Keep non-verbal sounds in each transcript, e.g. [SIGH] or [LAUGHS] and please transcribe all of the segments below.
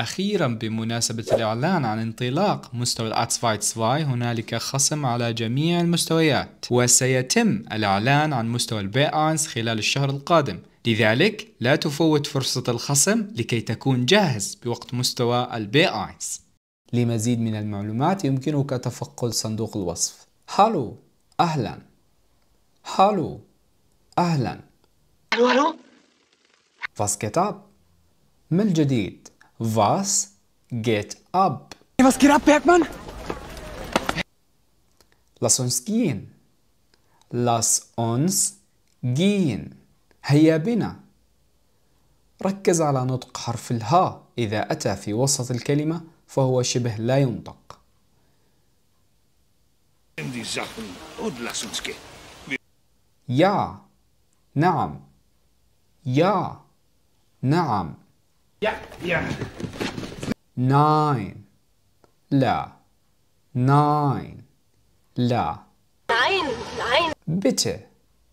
أخيرا بمناسبة الإعلان عن انطلاق مستوى الأتسفايت سفاي هنالك خصم على جميع المستويات وسيتم الإعلان عن مستوى ال B eins خلال الشهر القادم لذلك لا تفوت فرصة الخصم لكي تكون جاهز بوقت مستوى ال B eins لمزيد من المعلومات يمكنك تفقد صندوق الوصف Hallo أهلا Hallo أهلا? Was geht ab? ما الجديد؟ Was geht ab? Was geht ab, Bergmann? Lass uns gehen. Lass uns gehen. هيا بنا. ركز على نطق حرف الها إذا أتى في وسط الكلمة فهو شبه لا ينطق. Ja. نعم. Ja. نعم. لا nein. لا. nein. nein bitte.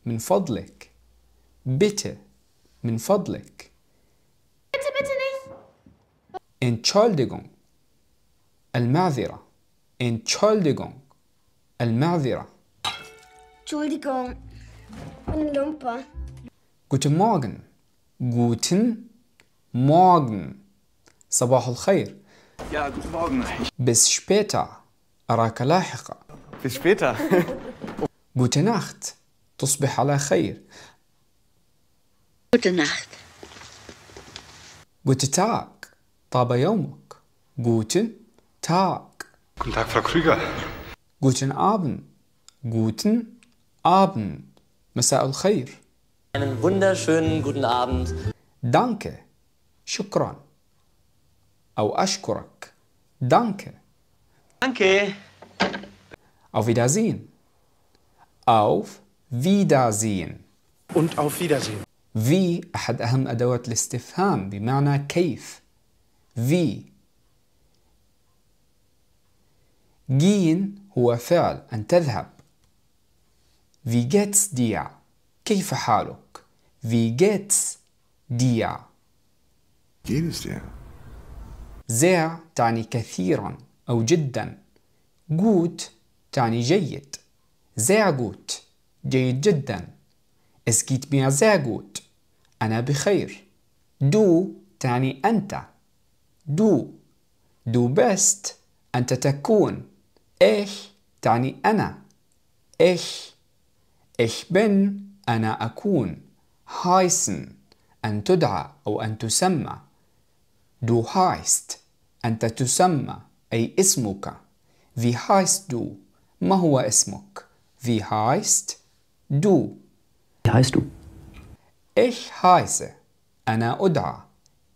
من فضلك. bitte. من فضلك. bitte bitte ني Entschuldigung المعذرة. انتشولدغون المعذرة. انتشولدغون من لومبا. غوتن مورغن غوتن. Morgen. صباح الخير. Ja, guten Morgen. Bis später. أراك لاحقا. Bis später. [LAUGHS] Gute Nacht. تصبح على خير. Gute Nacht. Guten Tag. طاب يومك. Guten Tag. Guten Tag, Frau Krüger. Guten Abend. Guten Abend. مساء الخير. Einen wunderschönen guten Abend. Danke. شكرا. أو أشكرك. Danke. Danke. Auf Wiedersehen. Auf Wiedersehen. Und auf Wiedersehen. في أحد أهم أدوات الاستفهام بمعنى كيف في جين هو فعل أن تذهب Wie geht's dir? كيف حالك؟ Wie geht's dir? Geht es dir? sehr تعني كثيرا أو جدا. gut تعني جيد. sehr gut جيد جدا. Es geht mir sehr gut أنا بخير. Du تعني أنت. Du Du bist أنت تكون. Ich تعني أنا. Ich Ich bin أنا أكون. heißen أن تدعى أو أن تسمى. Du heißt أنت تسمى أي اسمك Wie heißt du ما هو اسمك Wie heißt du Wie heißt du? Ich heiße أنا أدعى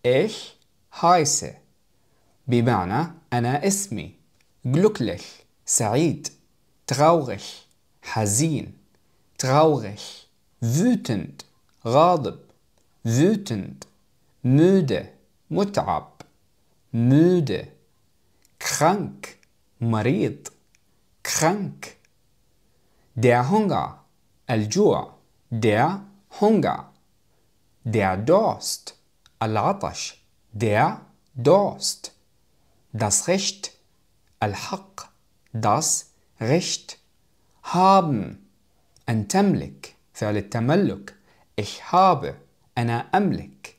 Ich heiße بمعنى أنا اسمي glücklich سعيد traurig حزين traurig wütend غاضب wütend müde متعب müde krank مريض krank der Hunger الجوع der Hunger der Durst العطش der Durst das Recht الحق das Recht haben أن تملك فعل التملك ich habe أنا أملك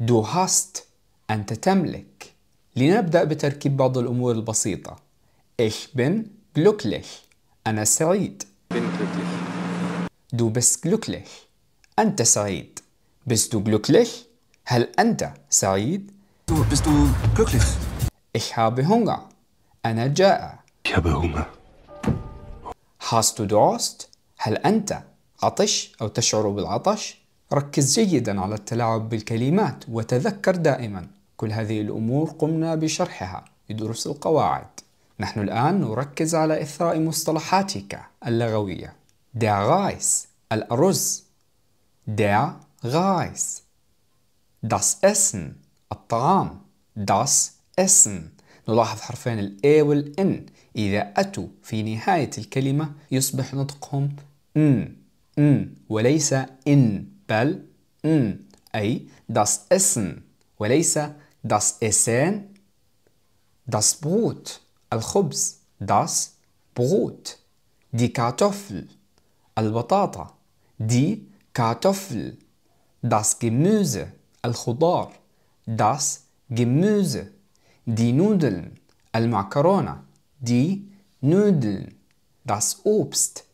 du hast أنت تملك. لنبدأ بتركيب بعض الأمور البسيطة. Ich bin glücklich أنا سعيد. bin glücklich du bist glücklich أنت سعيد. bist du glücklich هل أنت سعيد؟ du bist du glücklich ich habe Hunger أنا جاء. إيش هابي هاستو دوست هل أنت عطش أو تشعر بالعطش؟ ركز جيدا على التلاعب بالكلمات وتذكر دائما. كل هذه الأمور قمنا بشرحها في دروس القواعد. نحن الآن نركز على إثراء مصطلحاتك اللغوية. Der Reis الأرز. Der Reis Das Essen الطعام. Das Essen نلاحظ حرفين ال A وال N. إذا أتوا في نهاية الكلمة يصبح نطقهم ن ن وليس إن. بل ن أي das Essen وليس das Essen das Brot الخبز das Brot die Kartoffel البطاطا die Kartoffel das Gemüse الخضار das Gemüse die Nudeln المعكرونة die Nudeln das Obst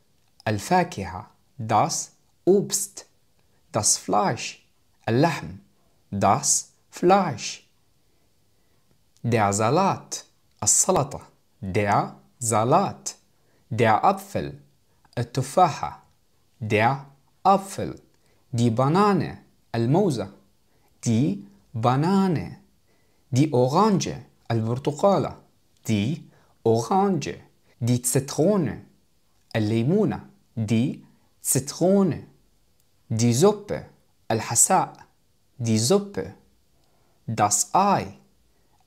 الفاكهة das Obst das Fleisch اللحم das Fleisch der Salat السلطة der Salat der Apfel التفاحة der Apfel die Banane الموزة die Banane die Orange البرتقالة die Orange die Zitrone الليمونة die Zitrone die Suppe الحساء. die Suppe das Ei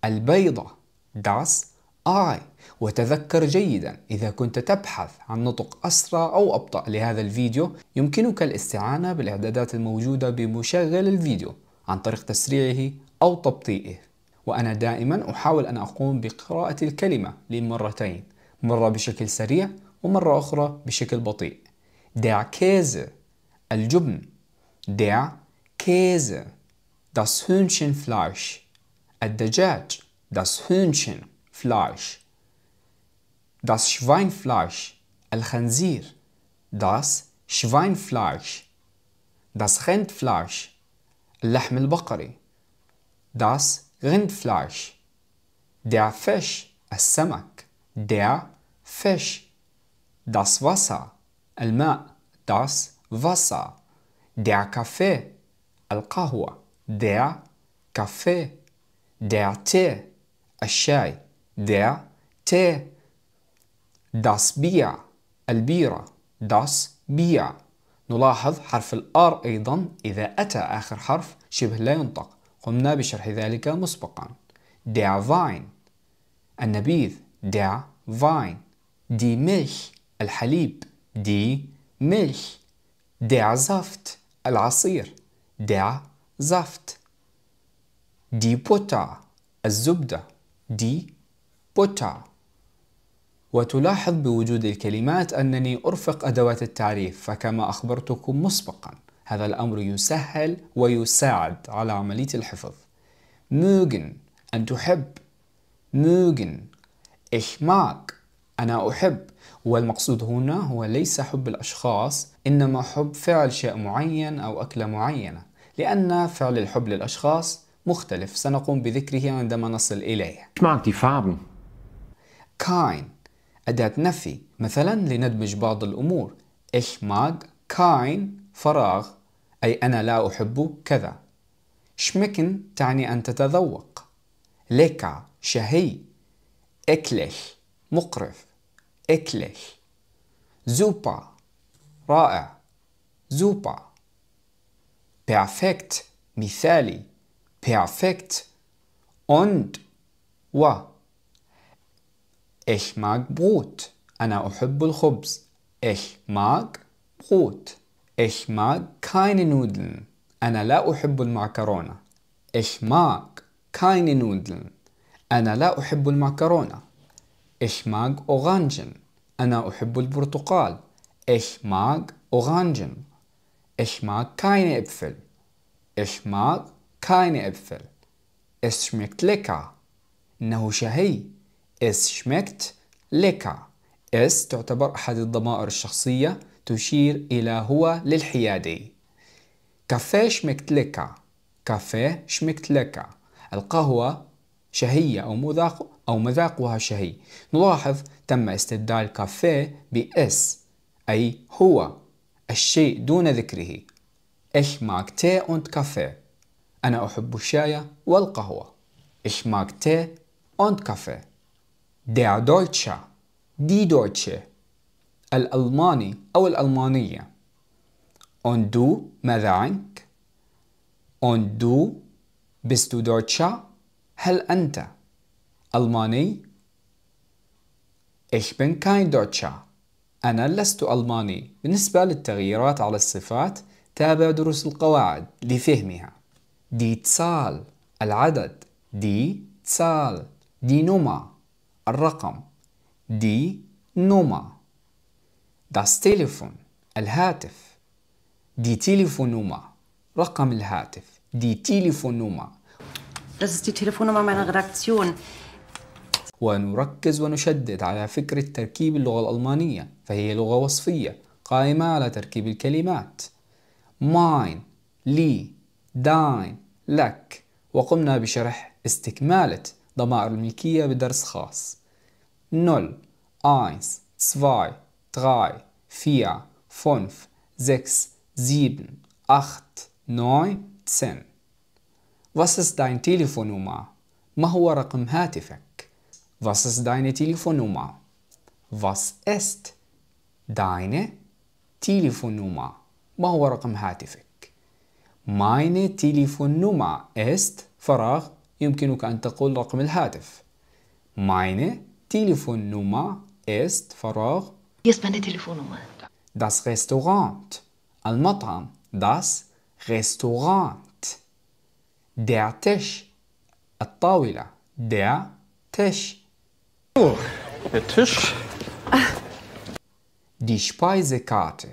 البيضة. das Ei وتذكر جيدا إذا كنت تبحث عن نطق أسرع أو أبطأ لهذا الفيديو يمكنك الاستعانة بالإعدادات الموجودة بمشغل الفيديو عن طريق تسريعه أو تبطيئه. وأنا دائما أحاول أن أقوم بقراءة الكلمة لمرتين مرة بشكل سريع ومرة أخرى بشكل بطيء. der الجبن der Käse das Hühnchenfleisch الدجاج das Hühnchenfleisch das Schweinfleisch الخنزير das Schweinfleisch das Rindfleisch اللحم البقري das Rindfleisch der Fisch السمك der Fisch das Wasser الماء das Wasser der Kaffee. القهوة der Kaffee. Der Tee. الشاي der Tee. Das Bier. البيرة das Bier. نلاحظ حرف الآر أيضا. إذا أتى آخر حرف شبه لا ينطق. قمنا بشرح ذلك مسبقا. Der Wein. النبيذ. Der Wein. Die Milch. الحليب. Die Milch. Der Saft العصير der Saft die Butter الزبدة. die Butter وتلاحظ بوجود الكلمات أنني أرفق أدوات التعريف فكما أخبرتكم مسبقا هذا الأمر يسهل ويساعد على عملية الحفظ. mögen أن تحب. mögen ich mag أنا أحب. والمقصود هنا هو ليس حب الأشخاص إنما حب فعل شيء معين أو أكلة معينة لأن فعل الحب للأشخاص مختلف. سنقوم بذكره عندما نصل إليه. Kein أداة نفي مثلا لندمج بعض الأمور. Ich mag kein فراغ أي أنا لا أحب كذا. Schmecken تعني أن تتذوق. Lecker شهي. Eklig مقرف. Eklig super. رائع. super. perfekt. مثالي. perfekt. und و. ich mag Brot أنا أحب الخبز. ich mag Brot ich mag keine Nudeln أنا لا أحب المعكرونة. ich mag keine Nudeln أنا لا أحب المعكرونة. Ich mag Orangen. أنا أحب البرتقال. Ich mag Orangen. Ich mag keine Äpfel. Ich mag keine Äpfel. Es schmeckt lecker. إنه شهي. Es schmeckt lecker. Es تعتبر أحد الضمائر الشخصية تشير إلى هو للحيادي. كافيه schmeckt lecker. كافيه schmeckt lecker. القهوة شهية أو مذاق أو مذاقها شهي. نلاحظ تم استبدال كافيه بإس أي هو الشيء دون ذكره. Ich mag Tee und Kaffee. أنا أحب الشاي والقهوة. Ich mag Tee und Kaffee. Der Deutsche die Deutsche الألماني أو الألمانية Und du ماذا عنك؟ Und du du Deutscher؟ هل أنت ألماني؟ Ich bin kein Deutscher أنا لست ألماني. بالنسبة للتغييرات على الصفات تابع دروس القواعد لفهمها. die Zahl. العدد. die Zahl. die Nummer. الرقم. die Nummer. das Telefon. الهاتف. die Telefonnummer رقم الهاتف. die Telefonnummer Das ist die Telefonnummer meiner Redaktion. ونركز ونشدد على فكرة تركيب اللغة الألمانية فهي لغة وصفية قائمة على تركيب الكلمات mine لي dein لك وقمنا بشرح استكمالة ضمائر الملكية بدرس خاص نول eins zwei drei vier fünf sechs sieben acht neun zehn Was ist dein Telefonnummer? ما هو رقم هاتفك؟ Was ist deine Telefonnummer? Was ist deine Telefonnummer? ما هو رقم هاتفك؟ Meine Telefonnummer ist فراغ يمكنك أن تقول رقم الهاتف. Meine Telefonnummer ist فراغ Hier ist meine Telefonnummer. das Restaurant المطعم das Restaurant der Tisch الطاولة der Tisch Der Tisch. die Speisekarte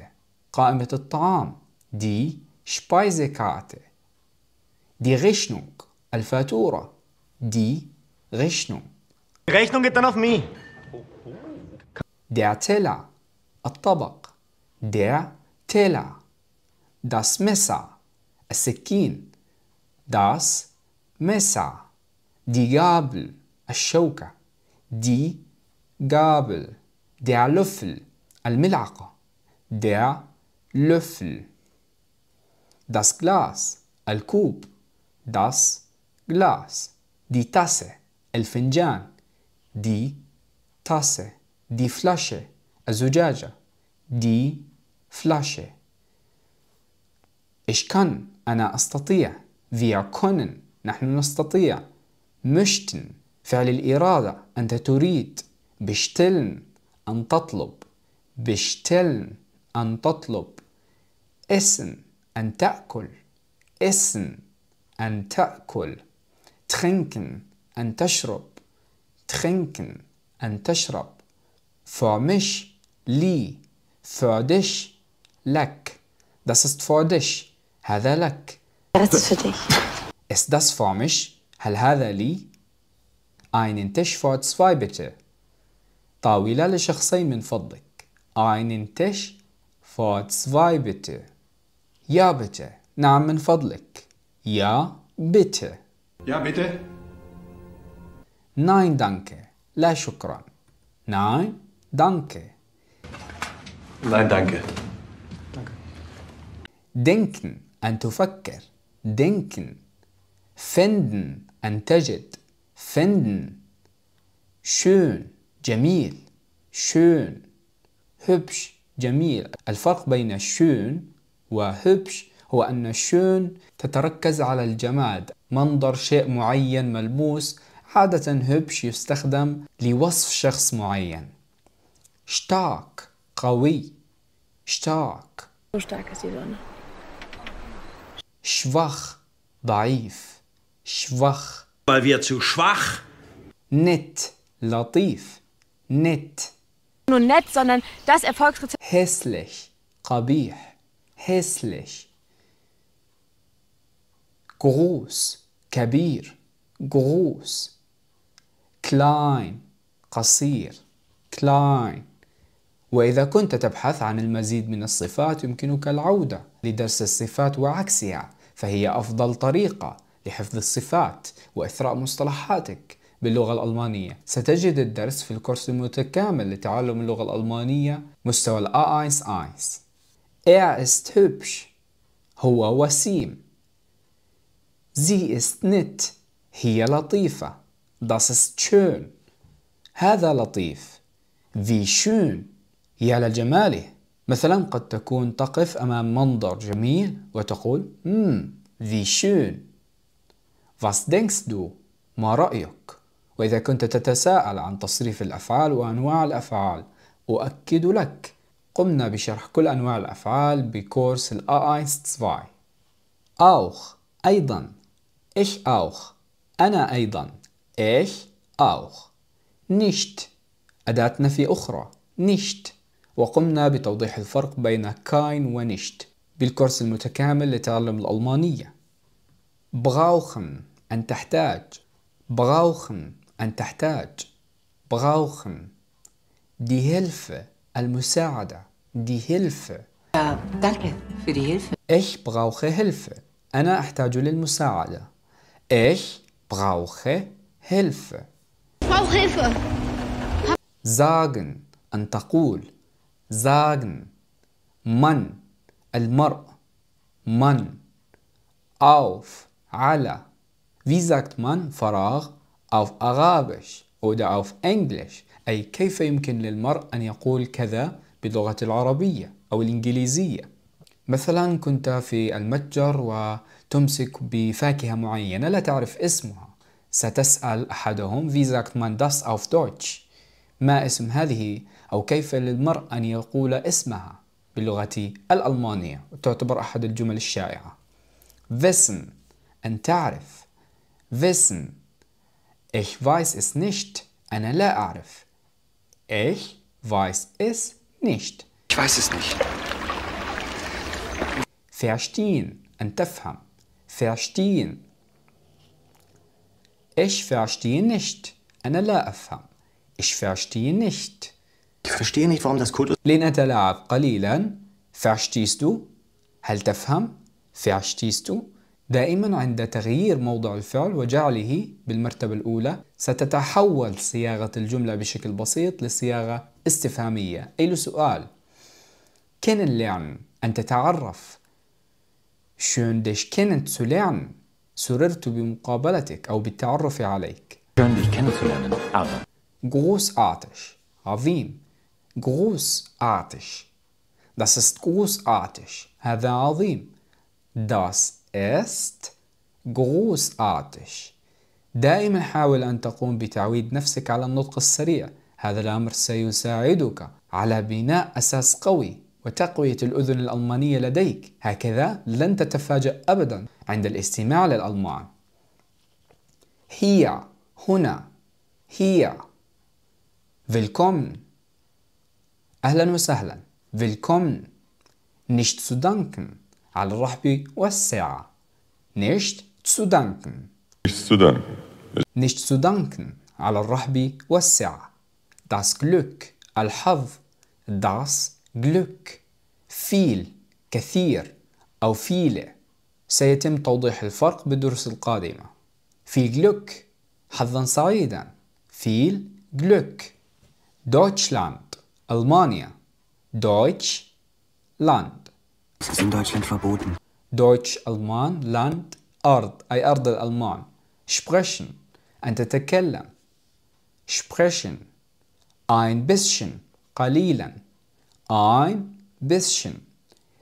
قائمة الطعام die Speisekarte die Rechnung الفاتورة die Rechnung Die Rechnung geht dann auf mich. der Teller الطبق der Teller das Messer السكين das Messer die Gabel الشوكة Die Gabel der Löffel الملعقة der Löffel das Glas الكوب das Glas die Tasse الفنجان die Tasse die Flasche الزجاجة die Flasche Ich kann أنا أستطيع wir können نحن نستطيع möchten فعل الإرادة أنت تريد بشتلن أن تطلب بشتلن أن تطلب إسن أن تأكل إسن أن تأكل تخنكن أن تشرب تخنكن أن تشرب فعمش لي فعدش لك Das ist هذا لك. Das ist für هل هذا لي؟ Einen Tisch für zwei bitte طاولة لشخصين من فضلك einen Tisch für zwei bitte ja bitte نعم من فضلك ja bitte Ja, bitte. nein danke لا شكرا nein danke Nein, danke. denken أن تفكر denken finden أن تجد finden schön جميل schön hübsch جميل. الفرق بين schön وhübsch هو أن schön تتركز على الجماد منظر شيء معين ملموس. عادة hübsch يستخدم لوصف شخص معين. stark قوي. stark schwach ضعيف. schwach Weil wir zu schwach. nett لطيف nett Nur nett, sondern das Erfolgsrezept. hässlich قبيح hässlich groß كبير groß klein قصير klein وإذا كنت تبحث عن المزيد من الصفات يمكنك العودة لدرس الصفات وعكسها فهي أفضل طريقة لحفظ الصفات وإثراء مصطلحاتك باللغة الألمانية. ستجد الدرس في الكورس المتكامل لتعلم اللغة الألمانية مستوى ال A11 Er ist hübsch هو وسيم. Sie ist nett هي لطيفة. Das ist schön هذا لطيف. Wie schön يا لجماله. مثلا قد تكون تقف أمام منظر جميل وتقول مم wie schön. Was denkst du؟ ما رأيك؟ وإذا كنت تتساءل عن تصريف الأفعال وأنواع الأفعال أؤكد لك. قمنا بشرح كل أنواع الأفعال بكورس ال A1 2 auch أيضا. ich auch أنا أيضا. ich auch nicht أداة نفي أخرى. nicht وقمنا بتوضيح الفرق بين كاين ونشت بالكورس المتكامل لتعلم الألمانية. Brauchen أن تحتاج brauchen أن تحتاج brauchen die Hilfe المساعدة die Hilfe Danke für die Hilfe. Ich brauche Hilfe أنا أحتاج للمساعدة Ich brauche Hilfe Brauch Hilfe. sagen أن تقول sagen من المرء من auf على wie sagt man فراغ auf Arabisch oder auf Englisch? أي كيف يمكن للمرء أن يقول كذا باللغة العربية أو الإنجليزية؟ مثلا كنت في المتجر وتمسك بفاكهة معينة لا تعرف اسمها. ستسأل أحدهم wie sagt man das auf Deutsch? ما اسم هذه أو كيف للمرء أن يقول اسمها باللغة الألمانية؟ وتعتبر أحد الجمل الشائعة. Wissen أن تعرف wissen ich weiß es nicht أنا لا أعرف ich weiß es nicht Ich weiß es nicht. verstehen أن تفهم verstehen ich verstehe nicht أنا لا أفهم ich verstehe nicht Ich verstehe nicht, warum das Code لنتلاعب قليلا verstehst du هل تفهم verstehst du دائما عند تغيير موضع الفعل وجعله بالمرتبة الأولى ستتحول صياغة الجملة بشكل بسيط لصياغة استفهامية. أي لسؤال kennenlernen أن تتعرف. schön dich kennenzulernen سررت بمقابلتك أو بالتعرف عليك. schön, dich kennenzulernen. Aber großartig عظيم. großartig das ist großartig هذا عظيم. das ist großartig دائما حاول أن تقوم بتعويد نفسك على النطق السريع هذا الأمر سيساعدك على بناء أساس قوي وتقوية الأذن الألمانية لديك هكذا لن تتفاجأ أبدا عند الاستماع للألمان هي هنا هي Willkommen. أهلا وسهلا. Willkommen. Nicht zu danken. على الرحب والسعة. Nicht zu danken. Nichts zu danken. Nicht zu danken. على الرحب والسعة. Das Glück. الحظ. Das Glück. viel. كثير. أو viele. سيتم توضيح الفرق بالدروس القادمة. viel Glück. حظا سعيدا. viel Glück. Deutschland, Almania. Deutschland. Es ist in Deutschland verboten. Deutsch, Alman, Land, أرض أي أرض الألمان. Sprechen أن تتكلم. Sprechen. Ein bisschen. قليلا. Ein bisschen.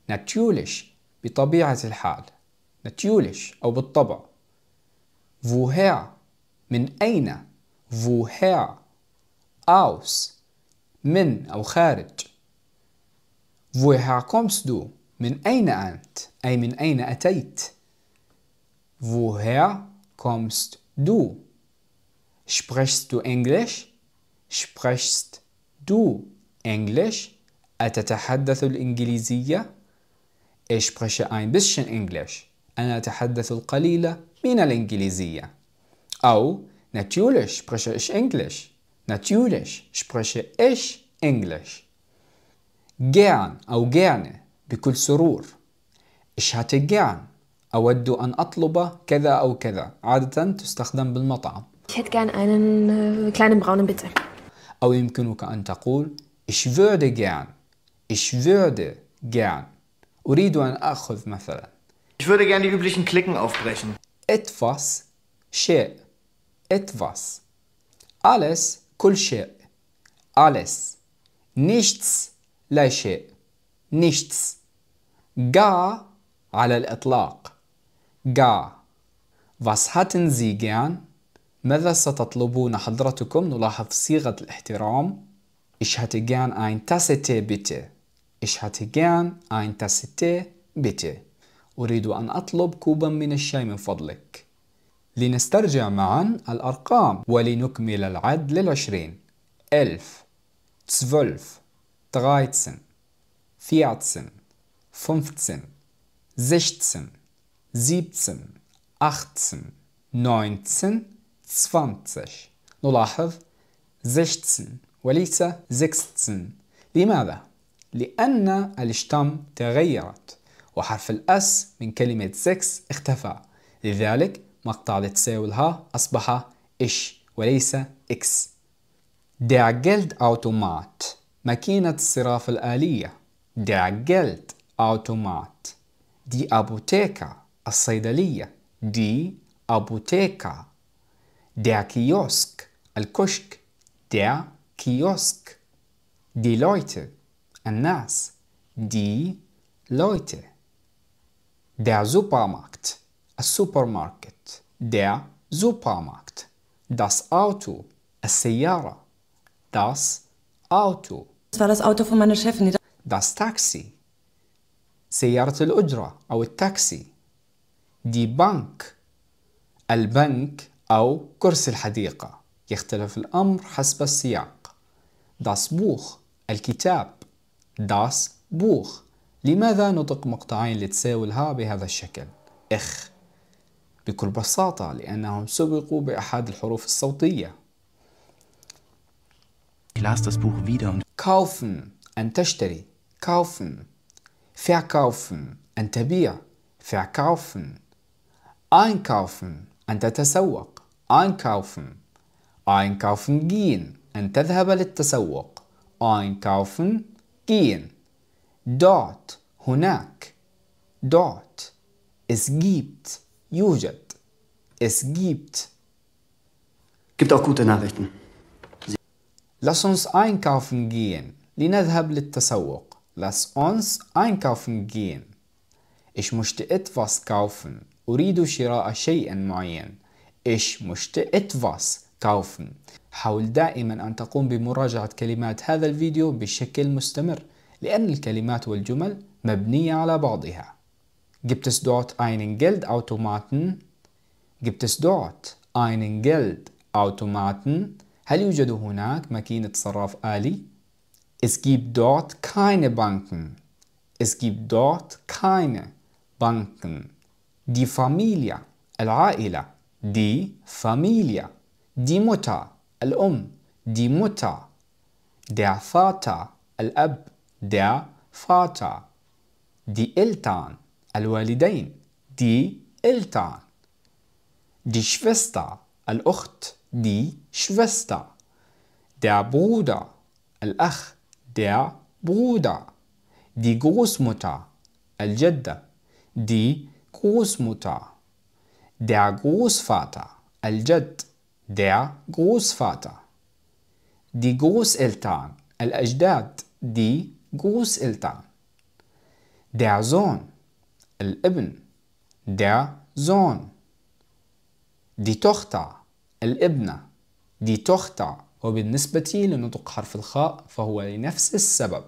Natürlich. بطبيعة الحال. Natürlich أو بالطبع. Woher? من أين؟ Woher? aus من أو خارج woher kommst du من أين أنت أي من أين أتيت woher kommst du sprichst du Englisch sprichst du Englisch أتتحدث الإنجليزية Ich spreche ein bisschen Englisch أنا أتحدث القليل من الإنجليزية أو natürlich spreche ich Englisch Natürlich spreche ich Englisch. Gern أو gerne بكل سرور اشهت جعان أود أن أطلب كذا أو كذا عادة تستخدم بالمطعم Ich hätte gern einen kleinen Braunen bitte أو يمكنك أن تقول Ich würde gern Ich würde gern أريد أن أخذ مثلا Ich würde gerne die üblichen Cliquen aufbrechen. Etwas, شيء. Etwas. Alles, كل شيء. Alles. Nichts, لا شيء. Nichts. Gar على الإطلاق. Gar. Was hatten Sie gern? ماذا ستطلبون حضرتكم؟ نلاحظ صيغة الاحترام. Ich hätte gern ein Tasse Tee bitte. Ich hätte gern ein Tasse Tee bitte. أريد أن أطلب كوبا من الشاي من فضلك. لنسترجع معا الأرقام ولنكمل العد للعشرين ألف zwölf dreizehn vierzehn fünfzehn sechzehn siebzehn achtzehn neunzehn zwanzig. نلاحظ sechzehn. وليس sechzehn. لماذا؟ لأن الاشتم تغيرت وحرف الأس من كلمة سكس اختفى. لذلك مقطع لتساوي الها أصبح إش وليس إكس. Der Geldautomat ماكينة الصراف الآلية. Der Geldautomat Die Apotheke الصيدلية Die Apotheke Der Kiosk الكشك Der Kiosk Die Leute الناس Die Leute Der Supermarkt السوبرماركت Der Supermarkt Das Auto السيارة Das Auto Das war das Auto von meiner Chefin. Die Das Taxi سيارة الأجرة أو التاكسي. die Bank البنك أو كرسي الحديقة. يختلف الأمر حسب السياق. Das Buch الكتاب. Das Buch لماذا نطق مقطعين لتساوي الها بهذا الشكل؟ إخ. بكل بساطة لأنهم سبقوا بأحد الحروف الصوتية. Ich las das Buch wieder und kaufen. أن تشتري. Kaufen. Verkaufen أن تبيع verkaufen einkaufen أن تتسوق einkaufen einkaufen gehen أن تذهب للتسوق einkaufen gehen dort هناك dort es gibt يوجد es gibt Gibt auch gute Nachrichten. Lass uns einkaufen gehen. لنذهب للتسوق. Lass uns einkaufen gehen. Ich möchte etwas kaufen. أريد شراء شيء معين. Ich möchte etwas kaufen. حاول دائما أن تقوم بمراجعة كلمات هذا الفيديو بشكل مستمر لأن الكلمات والجمل مبنية على بعضها. Gibt es dort einen Geldautomaten? Gibt es dort einen Geldautomaten? هل يوجد هناك ماكينة صراف آلي؟ Es gibt dort keine Banken. Es gibt dort keine Banken. Die Familie, Al-Aila, die Familie. Die Mutter, Al-Um, die Mutter. Der Vater, Al-Ab, der Vater. Die Eltern, Al-Walidain, die Eltern. Die Schwester, Al-Ucht, die Schwester. Der Bruder, Al-Ach, der Bruder die Großmutter الجدة die Großmutter der Großvater الجد der Großvater die Großeltern الأجداد die Großeltern der Sohn الابن der Sohn die Tochter الابنة دي توختا وبالنسبة لنطق حرف الخاء فهو لنفس السبب.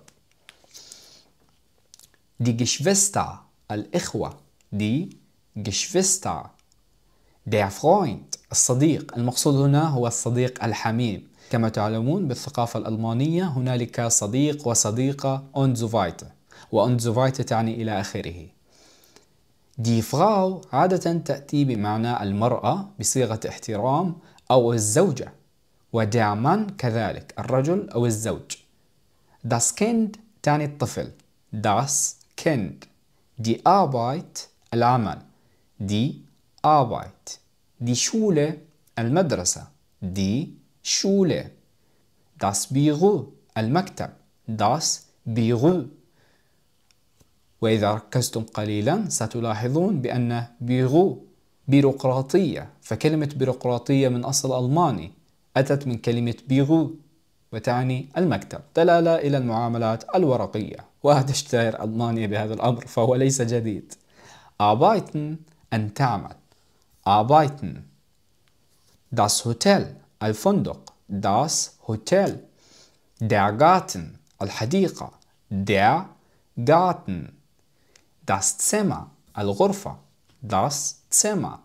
دي جشفستا الإخوة. دي جشفستا der Freund الصديق. المقصود هنا هو الصديق الحميم. كما تعلمون بالثقافة الألمانية هنالك صديق وصديقة und so weiter. so weiter تعني إلى آخره. دي فراو عادة تأتي بمعنى المرأة بصيغة احترام أو الزوجة. ودع من كذلك الرجل أو الزوج. Das Kind تعني الطفل. Das Kind Die Arbeit العمل. Die Arbeit Die Schule المدرسة. Die Schule Das Büro المكتب. Das Büro وإذا ركزتم قليلا ستلاحظون بأن بيرو بيروقراطية فكلمة بيروقراطية من أصل ألماني. أتت من كلمة بيرو وتعني المكتب. دلالة إلى المعاملات الورقية. وتشتهر ألمانيا بهذا الأمر فهو ليس جديد. arbeiten أن تعمل. arbeiten das Hotel الفندق. das Hotel der Garten الحديقة. der Garten das Zimmer الغرفة. das Zimmer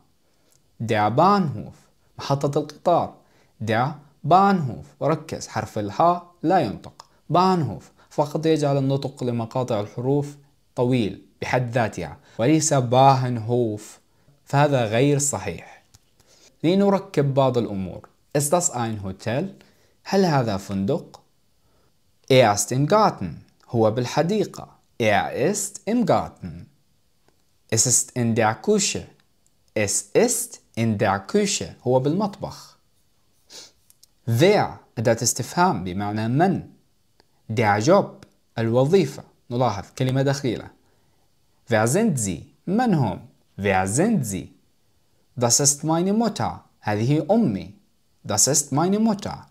der Bahnhof محطة القطار. Der Bahnhof وركز حرف الهاء لا ينطق. بانهوف فقط يجعل النطق لمقاطع الحروف طويل بحد ذاتها وليس باهنهوف فهذا غير صحيح. لنركب بعض الأمور. Ist das ein Hotel? هل هذا فندق؟ Er ist im Garten هو بالحديقة. Er ist im Garten Es ist in der Küche Es ist in der Küche هو بالمطبخ. Wer أداة استفهام بمعنى من Der Job الوظيفة نلاحظ كلمة دخيلة Wer sind Sie? من هم؟ Wer sind Sie? Das ist meine Mutter هذه أمي Das ist meine Mutter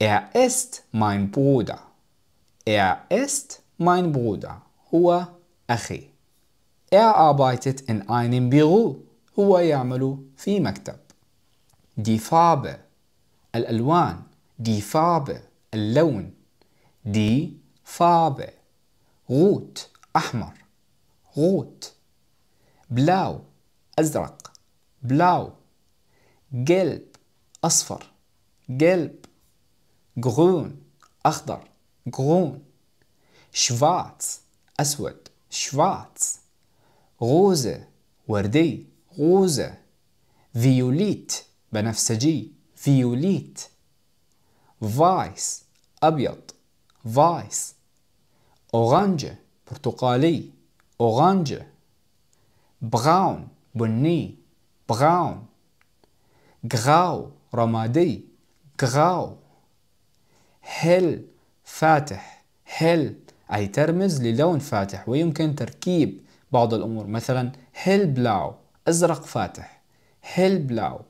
Er ist mein Bruder Er ist mein Bruder هو أخي Er arbeitet in einem Büro هو يعمل في مكتب Die Farbe الألوان die Farbe اللون die Farbe rot أحمر. rot. blau أزرق. blau. gelb أصفر. جلب غرون أخضر. غرون شفاتس أسود. شفاتس. غوزة وردي. غوزة. فيوليت بنفسجي. Violet Weiß أبيض Weiß Orange برتقالي Orange Braun بني Braun Grau رمادي Grau Hell فاتح Hell أي ترمز للون فاتح ويمكن تركيب بعض الأمور مثلا hellblau أزرق فاتح hellblau.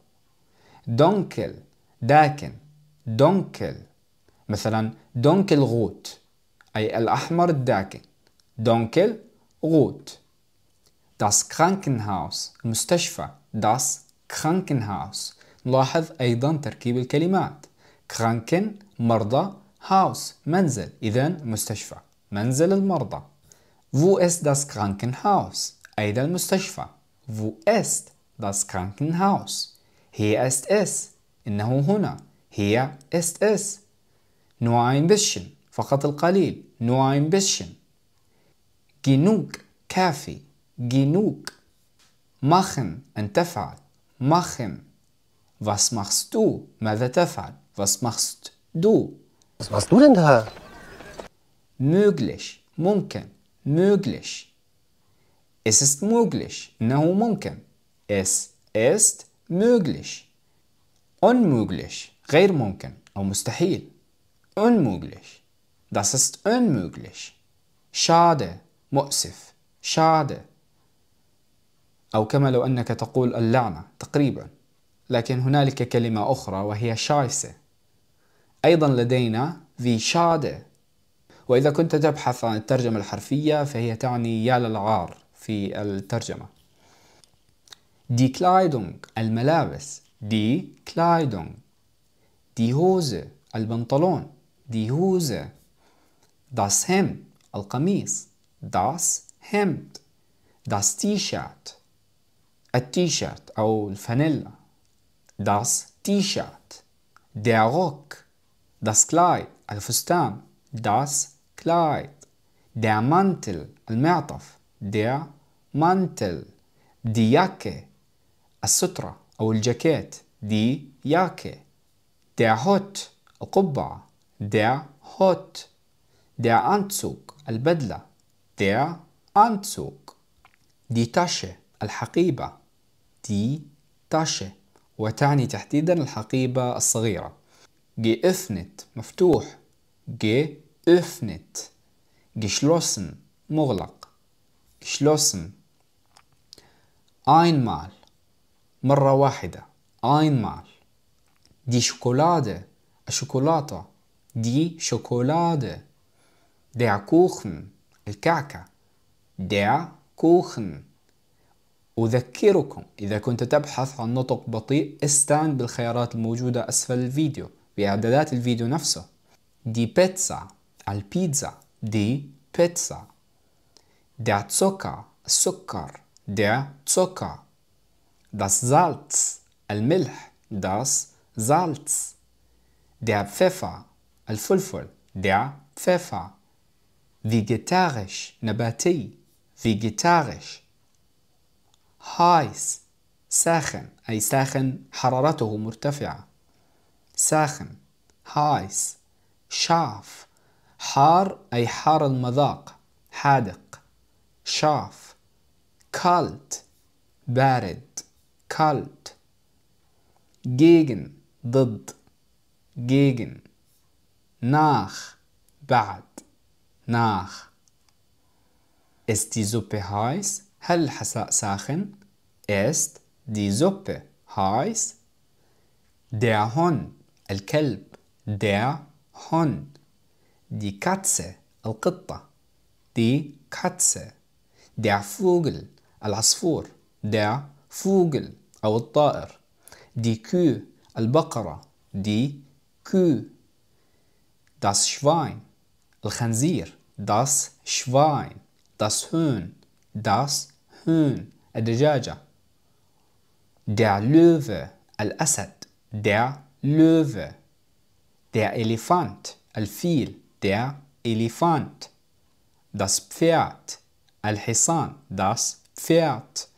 dunkel داكن dunkel. مثلا dunkelrot أي الأحمر الداكن. دونكل غوت. Das Krankenhaus المستشفى Das Krankenhaus نلاحظ أيضا تركيب الكلمات. Kranken مرضى Haus منزل. إذا مستشفى. منزل المرضى. Wo ist das Krankenhaus? أين المستشفى Wo ist das Krankenhaus? Hier ist es إنه هنا Hier ist es nur ein bisschen فقط القليل nur ein bisschen genug كافي genug machen أن تفعل machen was machst du ماذا تفعل was machst du Was machst du denn da? möglich ممكن möglich es ist möglich إنه ممكن es ist möglich unmöglich غير ممكن أو مستحيل. unmöglich das ist unmöglich schade مؤسف. schade أو كما لو أنك تقول اللعنة تقريبا. لكن هنالك كلمة أخرى وهي شايسة. أيضا لدينا في شادة. وإذا كنت تبحث عن الترجمة الحرفية فهي تعني يا للعار في الترجمة. die Kleidung الملابس. die Kleidung die Hose البنطلون. die Hose das Hemd القميص. das Hemd das T-Shirt التيشيرت أو الفانيلا. das T-Shirt der Rock das Kleid الفستان. das Kleid der Mantel المعطف. der Mantel die Jacke السترة أو الجاكيت die Jacke. دا هوت القبعة. دا هوت. der Anzug البدلة. der Anzug. die Tasche الحقيبة. die Tasche. وتعني تحديدا الحقيبة الصغيرة. geöffnet مفتوح. جي افنت جي مغلق. شلوسن. اينمال مرة واحدة. einmal die Schokolade الشوكولاتة. die Schokolade der Kuchen الكعكة. der Kuchen أذكركم إذا كنت تبحث عن نطق بطيء استعن بالخيارات الموجودة أسفل الفيديو بإعدادات الفيديو نفسه. دي بيتزا. البيتزا. دي بيتزا. der Zucker السكر. der Zucker das Salz. الملح das Salz. Der Pfeffer. الفلفل der Pfeffer. Vegetarisch. نباتي vegetarisch. Heiß. ساخن أي ساخن حرارته مرتفعة ساخن heiß. شاف حار أي حار المذاق حادق شاف كالت بارد كالت gegen ضد gegen nach بعد nach ist die Suppe heiß هل الحساء ساخن ist die Suppe heiß der Hund الكلب der Hund die Katze القطة die Katze der Vogel العصفور der Vogel أو الطائر. دي كو البقرة. دي كو. das Schwein. الخنزير. das Schwein. das Huhn. das Huhn. الدجاجة. der Löwe الأسد. der Löwe der Elefant. الفيل. der Elefant. das Pferd الحصان. das Pferd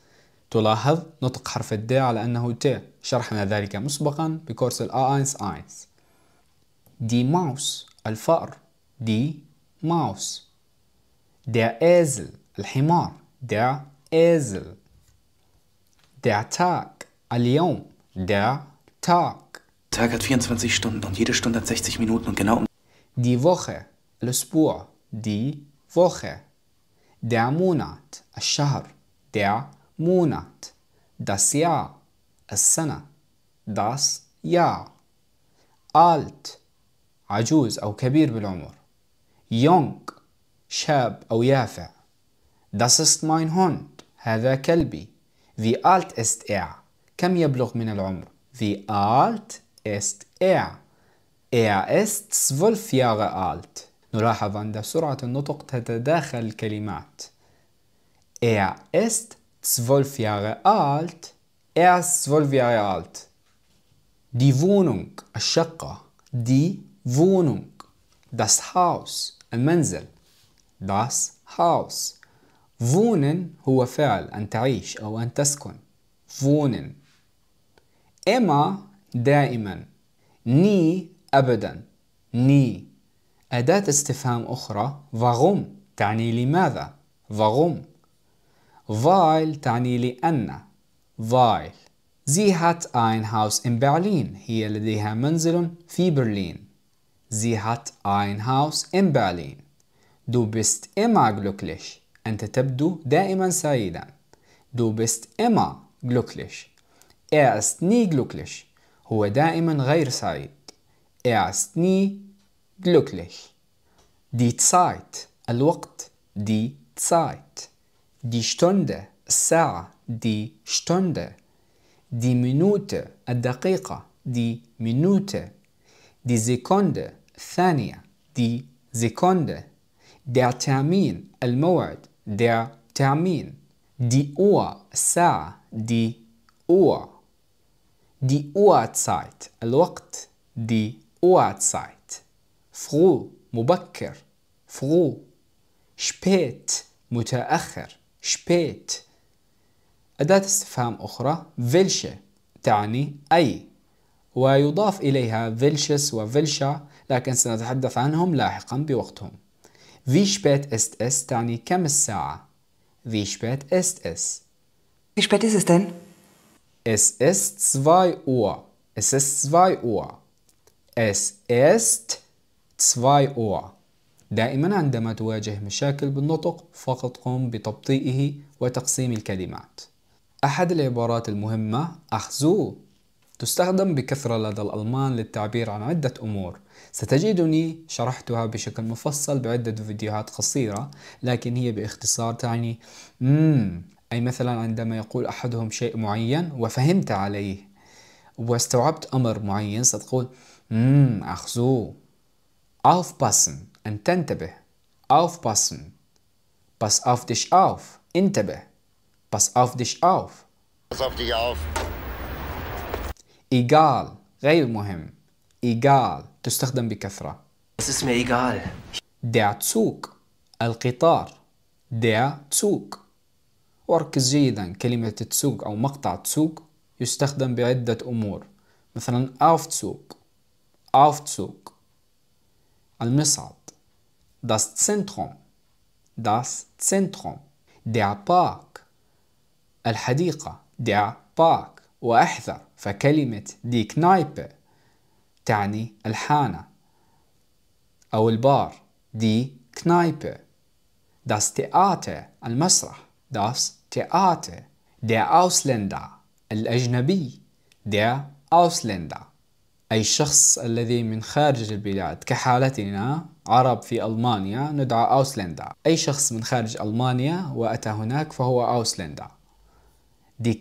تلاحظ نطق حرف الد على أنه ت شرحنا ذلك مسبقا بكورس الآينس آينس دي ماوس الفأر دي ماوس der Esel الحمار der Esel der Tag اليوم der Tag Tag hat 24 Stunden und jede Stunde hat 60 Minuten und genau um die Woche الأسبوع die Woche der Monat الشهر der Monat das Jahr السنة das Jahr alt عجوز أو كبير بالعمر young شاب أو يافع das ist mein Hund هذا كلبي wie alt ist er كم يبلغ من العمر wie alt ist er er ist zwölf Jahre alt نلاحظ عند سرعة النطق تتداخل الكلمات er ist zwölf Jahre alt er ist zwölf Jahre alt die Wohnung الشقة die Wohnung das Haus المنزل das Haus wohnen هو فعل أن تعيش أو أن تسكن wohnen إما دائما ني أبدا ني أداة استفهام أخرى warum تعني لماذا warum weil تعني لأن weil Sie hat ein Haus in Berlin. هي لديها منزل في برلين. Sie hat ein Haus in Berlin. Du bist immer glücklich. أنت تبدو دائما سعيدا. Du bist immer glücklich. Er ist nie glücklich. هو دائما غير سعيد. Er ist nie glücklich. Die Zeit الوقت die Zeit. Die Stunde الساعة die Stunde. Die Minute الدقيقة die Minute. Die Sekunde الثانية die Sekunde. Der Termin الموعد der Termin. Die Uhr الساعة die Uhr. Die Uhrzeit الوقت die Uhrzeit. Früh مبكر früh. spät متأخر spät. أداة استفهام أخرى welche تعني أي ويضاف إليها welches وفيلشا لكن سنتحدث عنهم لاحقا بوقتهم Wie spät ist es تعني كم الساعة Wie spät ist es Wie spät ist es denn? Es ist 2 Uhr Es ist 2 Uhr Es ist 2 Uhr دائما عندما تواجه مشاكل بالنطق فقط قم بتبطيئه وتقسيم الكلمات. أحد العبارات المهمة أخزو تستخدم بكثرة لدى الألمان للتعبير عن عدة أمور. ستجدني شرحتها بشكل مفصل بعدة فيديوهات قصيرة لكن هي باختصار تعني مم أي مثلا عندما يقول أحدهم شيء معين وفهمت عليه واستوعبت أمر معين ستقول مم أخزو aufpassen أن تنتبه. aufpassen pass auf dich auf انتبه. pass auf dich auf egal غير مهم. egal تستخدم بكثرة. Es ist mir egal. der Zug القطار. der Zug وركز جيدا. كلمة تسوق أو مقطع تسوق يستخدم بعدة أمور. مثلا Aufzug Aufzug المصعد das Zentrum. Das Zentrum. Der Park. الحديقة. Der Park. وأحذر. فكلمة دي كنايبة تعني الحانة. أو البار. دي كنايبة das Theater. المسرح. Das Theater. Der Ausländer. الأجنبي. Der Ausländer. أي الشخص الذي من خارج البلاد. كحالتنا عرب في ألمانيا ندعى أوسلندا. أي شخص من خارج ألمانيا وأتى هناك فهو أوسلندا. دي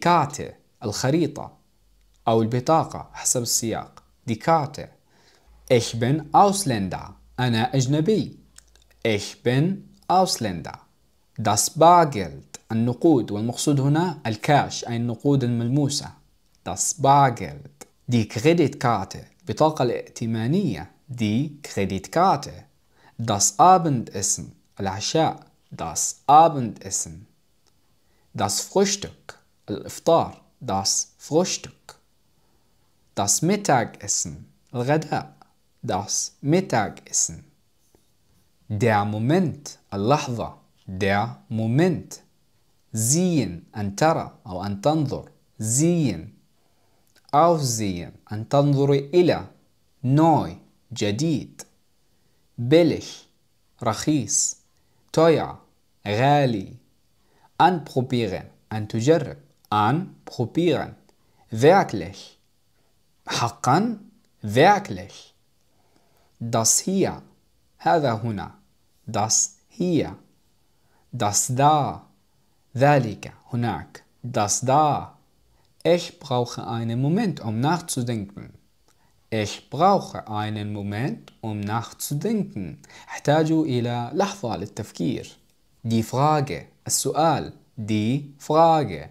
الخريطة أو البطاقة حسب السياق. دي Ich bin Ausländer أنا أجنبي. Ich bin Ausländer Das Bargeld النقود والمقصود هنا الكاش أي النقود الملموسة. Das Bargeld Die Kreditkarte البطاقة الائتمانية. Die Kreditkarte Das Abendessen العشاء Das Abendessen Das Frühstück الإفطار Das Frühstück Das Mittagessen الغداء Das Mittagessen Der Moment اللحظة Der Moment sehen أن ترى أو أن تنظر sehen aufsehen أن تنظر إلى neu جديد billig رخيص teuer غالي anprobieren أن تجرب anprobieren wirklich حقا wirklich das hier هذا هنا das hier das da ذلك هناك das da ich brauche einen Moment um nachzudenken Ich brauche einen Moment um nachzudenken أحتاج إلى لحظة للتفكير Die Frage السؤال Die Frage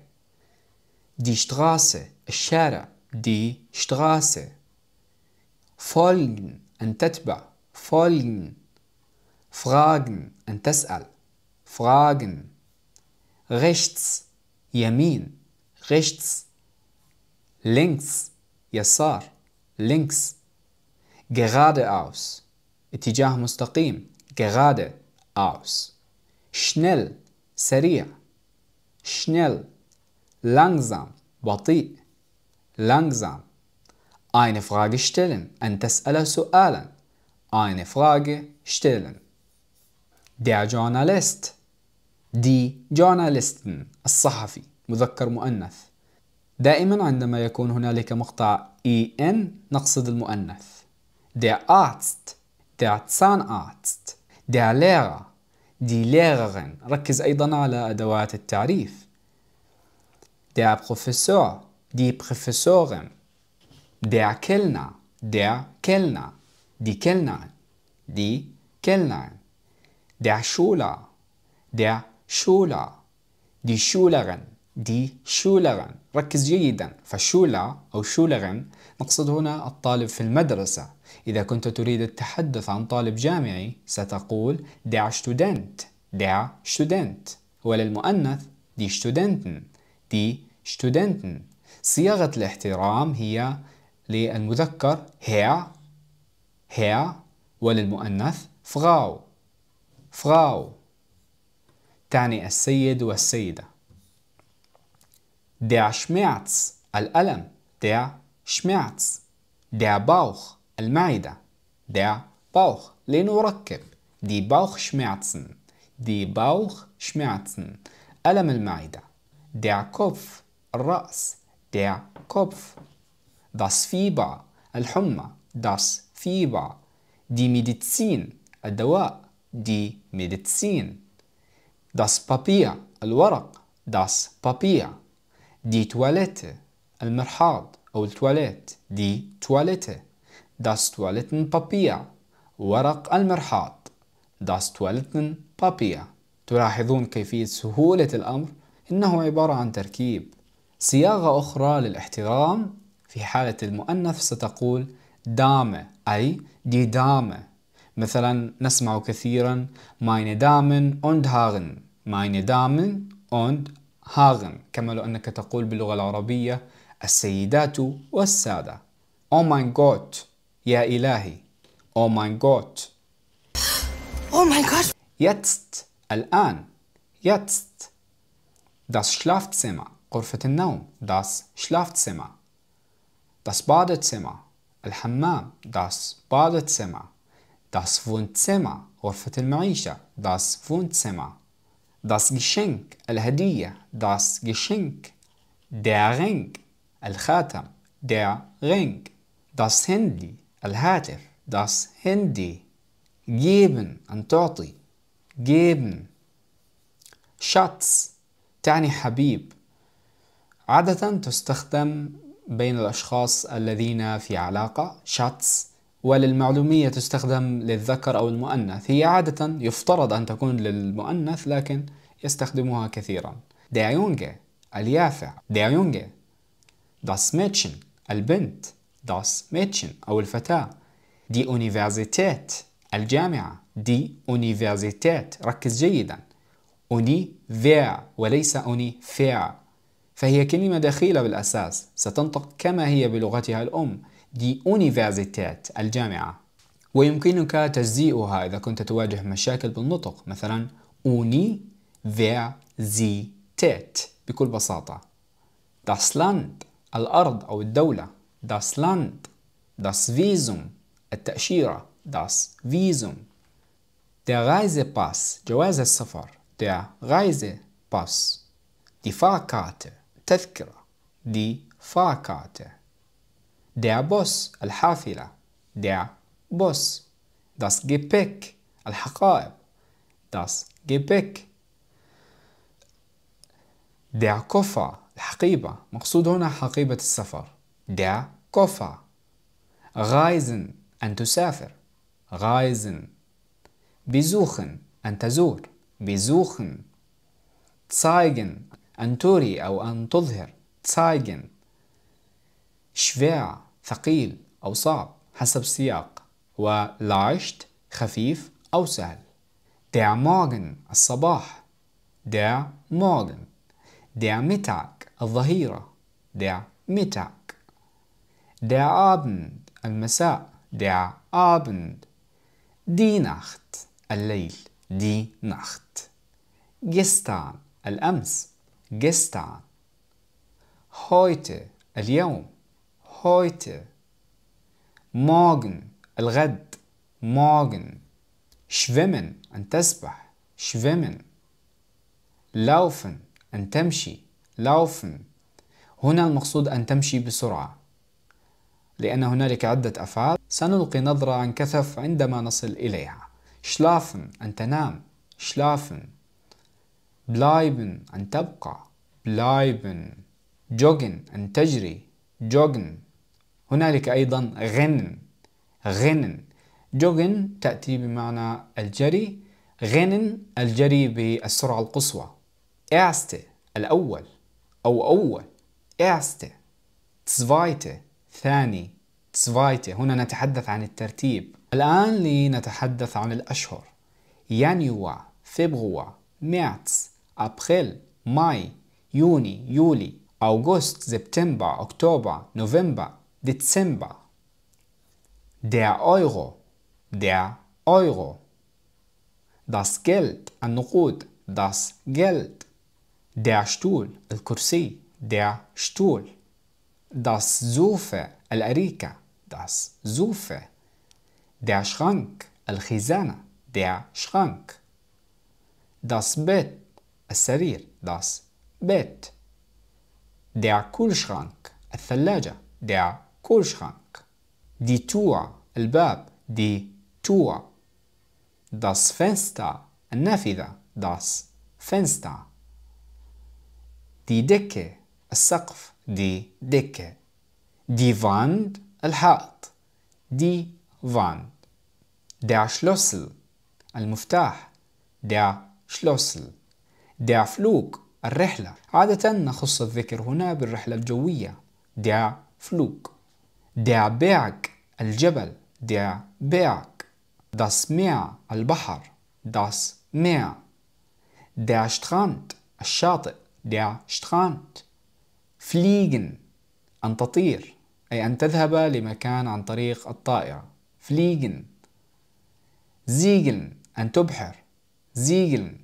Die Straße الشارع Die Straße Folgen أن تتبع Folgen Fragen أن تسأل Fragen rechts يمين rechts links يسار Links geradeaus اتجاه مستقيم geradeaus schnell سريع schnell langsam بطيء langsam eine Frage stellen أن تسأل سؤالا eine Frage stellen der Journalist die Journalisten الصحفي مذكر مؤنث دائما عندما يكون هنالك مقطع en نقصد المؤنث der Arzt der Zahnarzt der Lehrer die Lehrerin ركز أيضا على أدوات التعريف der Professor die Professorin der Kellner der Kellner die Kellnerin die Kellnerin der Schüler der Schüler die Schülerin دي شولرن ركز جيدا. فشولا أو شولرن نقصد هنا الطالب في المدرسة. إذا كنت تريد التحدث عن طالب جامعي ستقول der Student der Student. وللمؤنث die Studenten die Studenten صياغة الاحترام هي للمذكر Herr Herr وللمؤنث Frau Frau تعني السيد والسيدة. Der Schmerz الألم der Schmerz der Bauch المعدة der Bauch لنركب die Bauchschmerzen die Bauchschmerzen ألم المعدة der Kopf الرأس der Kopf das Fieber الحمى das Fieber die Medizin الدواء die Medizin das Papier الورق das Papier die Toilette المرحاض أو التواليت دي تواليتة. das Toilettenpapier ورق المرحاض das Toilettenpapier تلاحظون كيفية سهولة الأمر؟ إنه عبارة عن تركيب. صياغة أخرى للاحترام في حالة المؤنث ستقول دامة أي دي دامة. مثلا نسمع كثيرا meine Damen und Herren meine Damen und Herren كما لو أنك تقول باللغة العربية السيدات والسادة Oh mein Gott يا إلهي Oh mein Gott Oh mein Gott! Jetzt الآن Jetzt Das Schlafzimmer غرفة النوم Das Schlafzimmer Das Badezimmer الحمام Das Badezimmer Das Wohnzimmer غرفة المعيشة Das Wohnzimmer Das Geschenk الهدية Das Geschenk Der Ring الخاتم Der Ring Das Handy الهاتف Das Handy geben أن تعطي geben. Schatz تعني حبيب عادة تستخدم بين الأشخاص الذين في علاقة. شاتس وللمعلومية تستخدم للذكر أو المؤنث. هي عادة يفترض أن تكون للمؤنث لكن يستخدموها كثيرا. Junge اليافع. Junge Das Mädchen البنت. Das Mädchen أو الفتاة. Die Universität الجامعة. Die Universität ركز جيدا. Univer وليس Unifair فهي كلمة دخيلة بالأساس. ستنطق كما هي بلغتها الأم. دي Universität الجامعة ويمكنك تجزيئها إذا كنت تواجه مشاكل بالنطق مثلا Universität بكل بساطة Das Land الأرض أو الدولة Das Land Das Visum التأشيرة Das Visum Der Reisepass جواز السفر Der Reisepass Die Fahrkarte تذكرة Die Fahrkarte Der Bus الحافلة Der Bus Das Gepäck الحقائب Das Gepäck Der Koffer الحقيبة مقصود هنا حقيبة السفر Der Koffer Reisen أن تسافر Reisen Besuchen أن تزور Besuchen Zeigen أن تري أو أن تظهر zeigen schwer ثقيل أو صعب حسب السياق و leicht خفيف أو سهل der Morgen الصباح der Morgen der Mittag الظهيرة der Mittag der Abend المساء der Abend die Nacht الليل die Nacht gestern الأمس gestern heute اليوم heute morgen الغد. morgen schwimmen أن تسبح. schwimmen laufen أن تمشي. laufen هنا المقصود أن تمشي بسرعة لأن هنالك عدة أفعال. سنلقي نظرة عن كثف عندما نصل إليها. schlafen أن تنام. schlafen bleiben أن تبقى. bleiben joggen أن تجري. joggen هنالك أيضا غن غن. جوجن تأتي بمعنى الجري غنن الجري بالسرعة القصوى. erste الأول أو أول. erste zweite ثاني zweite هنا نتحدث عن الترتيب. الآن لنتحدث عن الأشهر. يانيوا فبراير مارس أبريل ماي يوني يولي أغسطس سبتمبر أكتوبر نوفمبر. ديسمبر Der Euro der Euro Das Geld النقود das Geld Der Stuhl الكرسي der Stuhl Das Sofa الأريكة das Sofa Der Schrank الخزانة der Schrank Das Bett السرير das Bett Der Kühlschrank الثلاجة der Kühlschrank Die Tür الباب die Tür Das Fenster النافذة das Fenster Die Decke السقف die Decke Die Wand الحائط die Wand Der Schlüssel المفتاح der Schlüssel Der Flug الرحلة عادة نخص الذكر هنا بالرحلة الجوية der Flug der Berg الجبل der Berg das Meer البحر das Meer der Strand الشاطئ der Strand fliegen أن تطير أي أن تذهب لمكان عن طريق الطائرة fliegen segeln أن تبحر segeln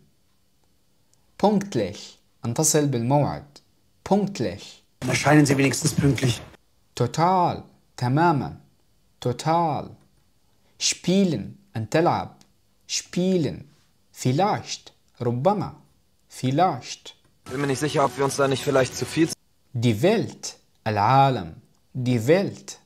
pünktlich أن تصل بالموعد pünktlich Erscheinen Sie wenigstens pünktlich. total تماما total spielen أن تلعب spielen vielleicht ربما vielleicht Bin mir nicht sicher, ob wir uns da nicht vielleicht zu viel die Welt العالم die Welt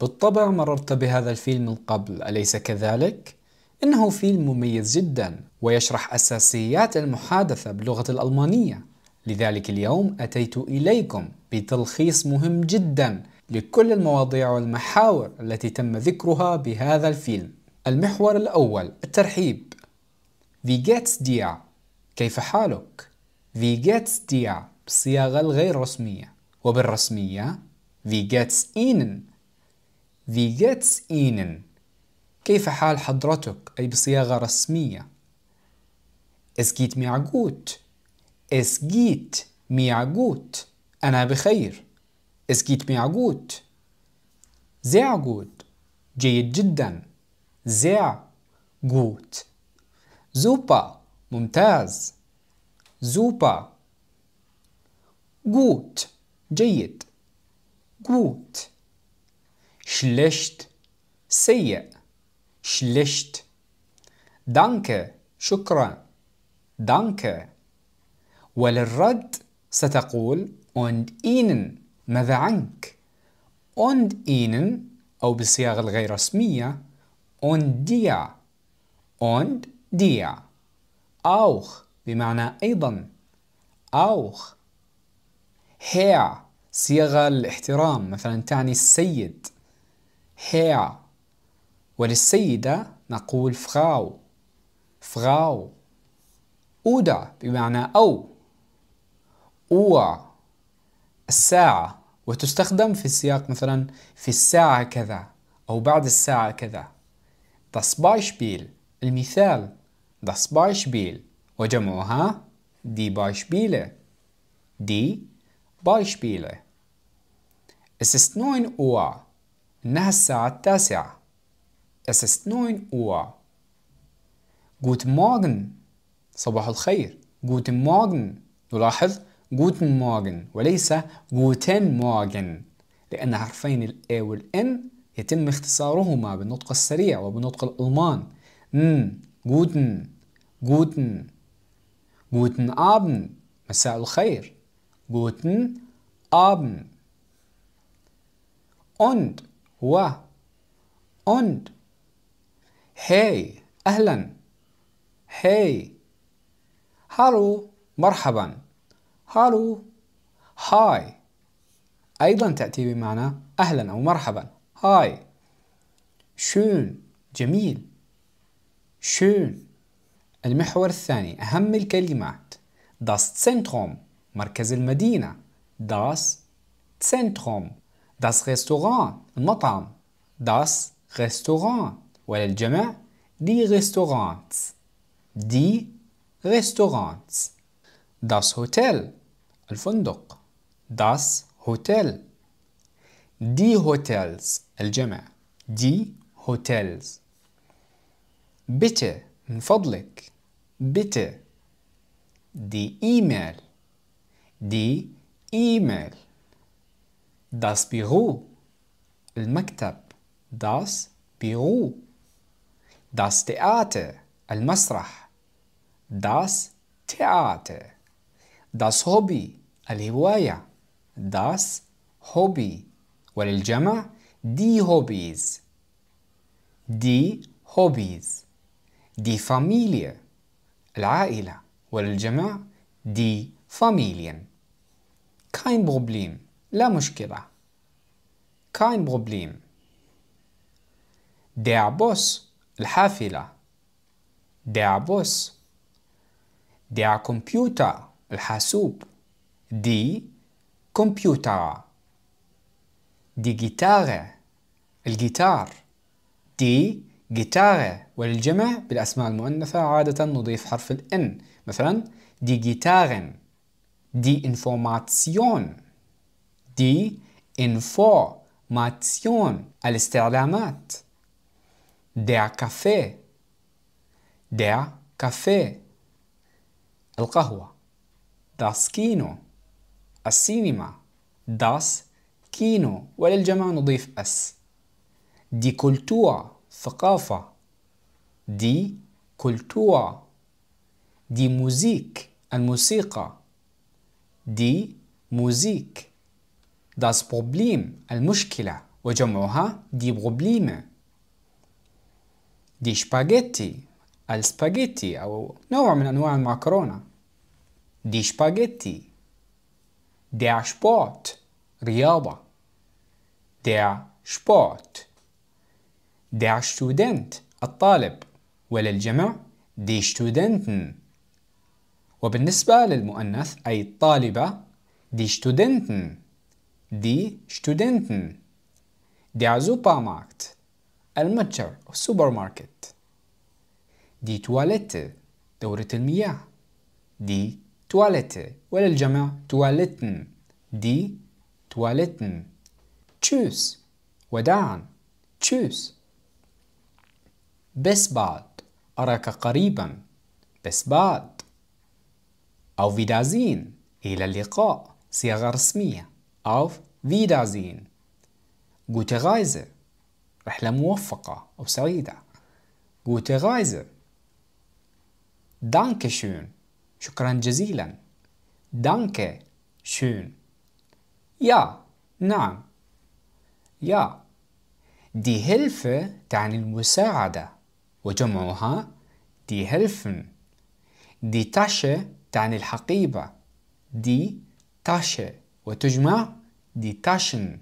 بالطبع مررت بهذا الفيلم من قبل أليس كذلك؟ إنه فيلم مميز جدا ويشرح أساسيات المحادثة باللغة الألمانية لذلك اليوم أتيت إليكم بتلخيص مهم جدا لكل المواضيع والمحاور التي تم ذكرها بهذا الفيلم المحور الأول الترحيب Wie geht's dir? كيف حالك؟ Wie geht's dir? بالصياغة الغير رسمية وبالرسمية Wie geht's Ihnen? Wie geht's Ihnen? كيف حال حضرتك؟ أي بصياغة رسمية Es geht mir gut Es geht mir gut أنا بخير Es geht mir gut Sehr gut جيد جدا Sehr gut Super ممتاز Super Gut جيد Gut schlecht سيء schlecht danke شكرا danke وللرد ستقول und ihnen ماذا عنك؟ und ihnen أو بالصياغة الغير رسمية und dir und dir auch بمعنى أيضا. auch Herr صيغة الاحترام مثلا تعني السيد. Herr وللسيدة نقول Frau Frau oder بمعنى أو. Uhr الساعة. وتستخدم في السياق مثلا في الساعة كذا أو بعد الساعة كذا. Das Beispiel المثال. Das Beispiel وجمعها die Beispiele die Beispiele Es ist 9 Uhr إنها الساعة التاسعة. Es ist 9 Uhr Guten Morgen صباح الخير. Guten Morgen. نلاحظ Guten Morgen وليس Guten Morgen. لأن حرفين ال A وال N يتم اختصارهما بالنطق السريع وبنطق الألمان. م Guten Guten. Guten Abend. مساء الخير. Guten Abend. Und و und. Hey أهلا. Hey. هالو مرحبا. هالو هاي. أيضا تأتي بمعنى أهلا أو مرحبا. هاي. schön جميل. schön المحور الثاني أهم الكلمات. das Zentrum مركز المدينة. das Zentrum das Restaurant المطعم. das Restaurant وللجمع die Restaurants die Restaurants das Hotel الفندق das Hotel die Hotels الجمع die Hotels bitte من فضلك bitte die E-Mail die E-Mail das Büro المكتب das Büro das Theater المسرح das Theater das Hobby الهواية das Hobby وللجمع die Hobbys die Hobbys die Familie العائلة وللجمع die Familien kein Problem لا مشكلة kein Problem der Bus الحافلة der Bus der Computer الحاسوب. die Computer die Gitarre الجيتار. die Gitarre والجمع بالأسماء المؤنثة عادة نضيف حرف ال N مثلا die Gitarren die Information. die Information الاستعلامات. der Kaffee. der Kaffee. القهوة das Kino. السينما das Kino. وللجمع نضيف s. die Kultur ثقافة. die Kultur die Musik الموسيقى. die Musik. das Problem المشكلة. وجمعها دي بروبليمه دي شباغيتي السباغيتي أو نوع من أنواع المعكرونة دي شباغيتي der Sport رياضة der Sport der Student الطالب وللجمع die Studenten وبالنسبة للمؤنث أي الطالبة die Studenten die Studenten der Supermarkt المتجر أو السوبر ماركت die Toilette دورة المياه. die Toilette وللجمع Toiletten die Toiletten Tschüss وداعا Tschüss bis bald أراك قريبا بس بعد أو فيدازين إلى اللقاء صيغة رسمية أو فيدازين gute Reise. رحلة موفقة أو سعيدة Reise. Danke schön شكرا جزيلا. danke schön ja نعم. ja die Hilfe تعني المساعدة وجمعها die helfen die Tasche تعني الحقيبة die Tasche وتجمع die Taschen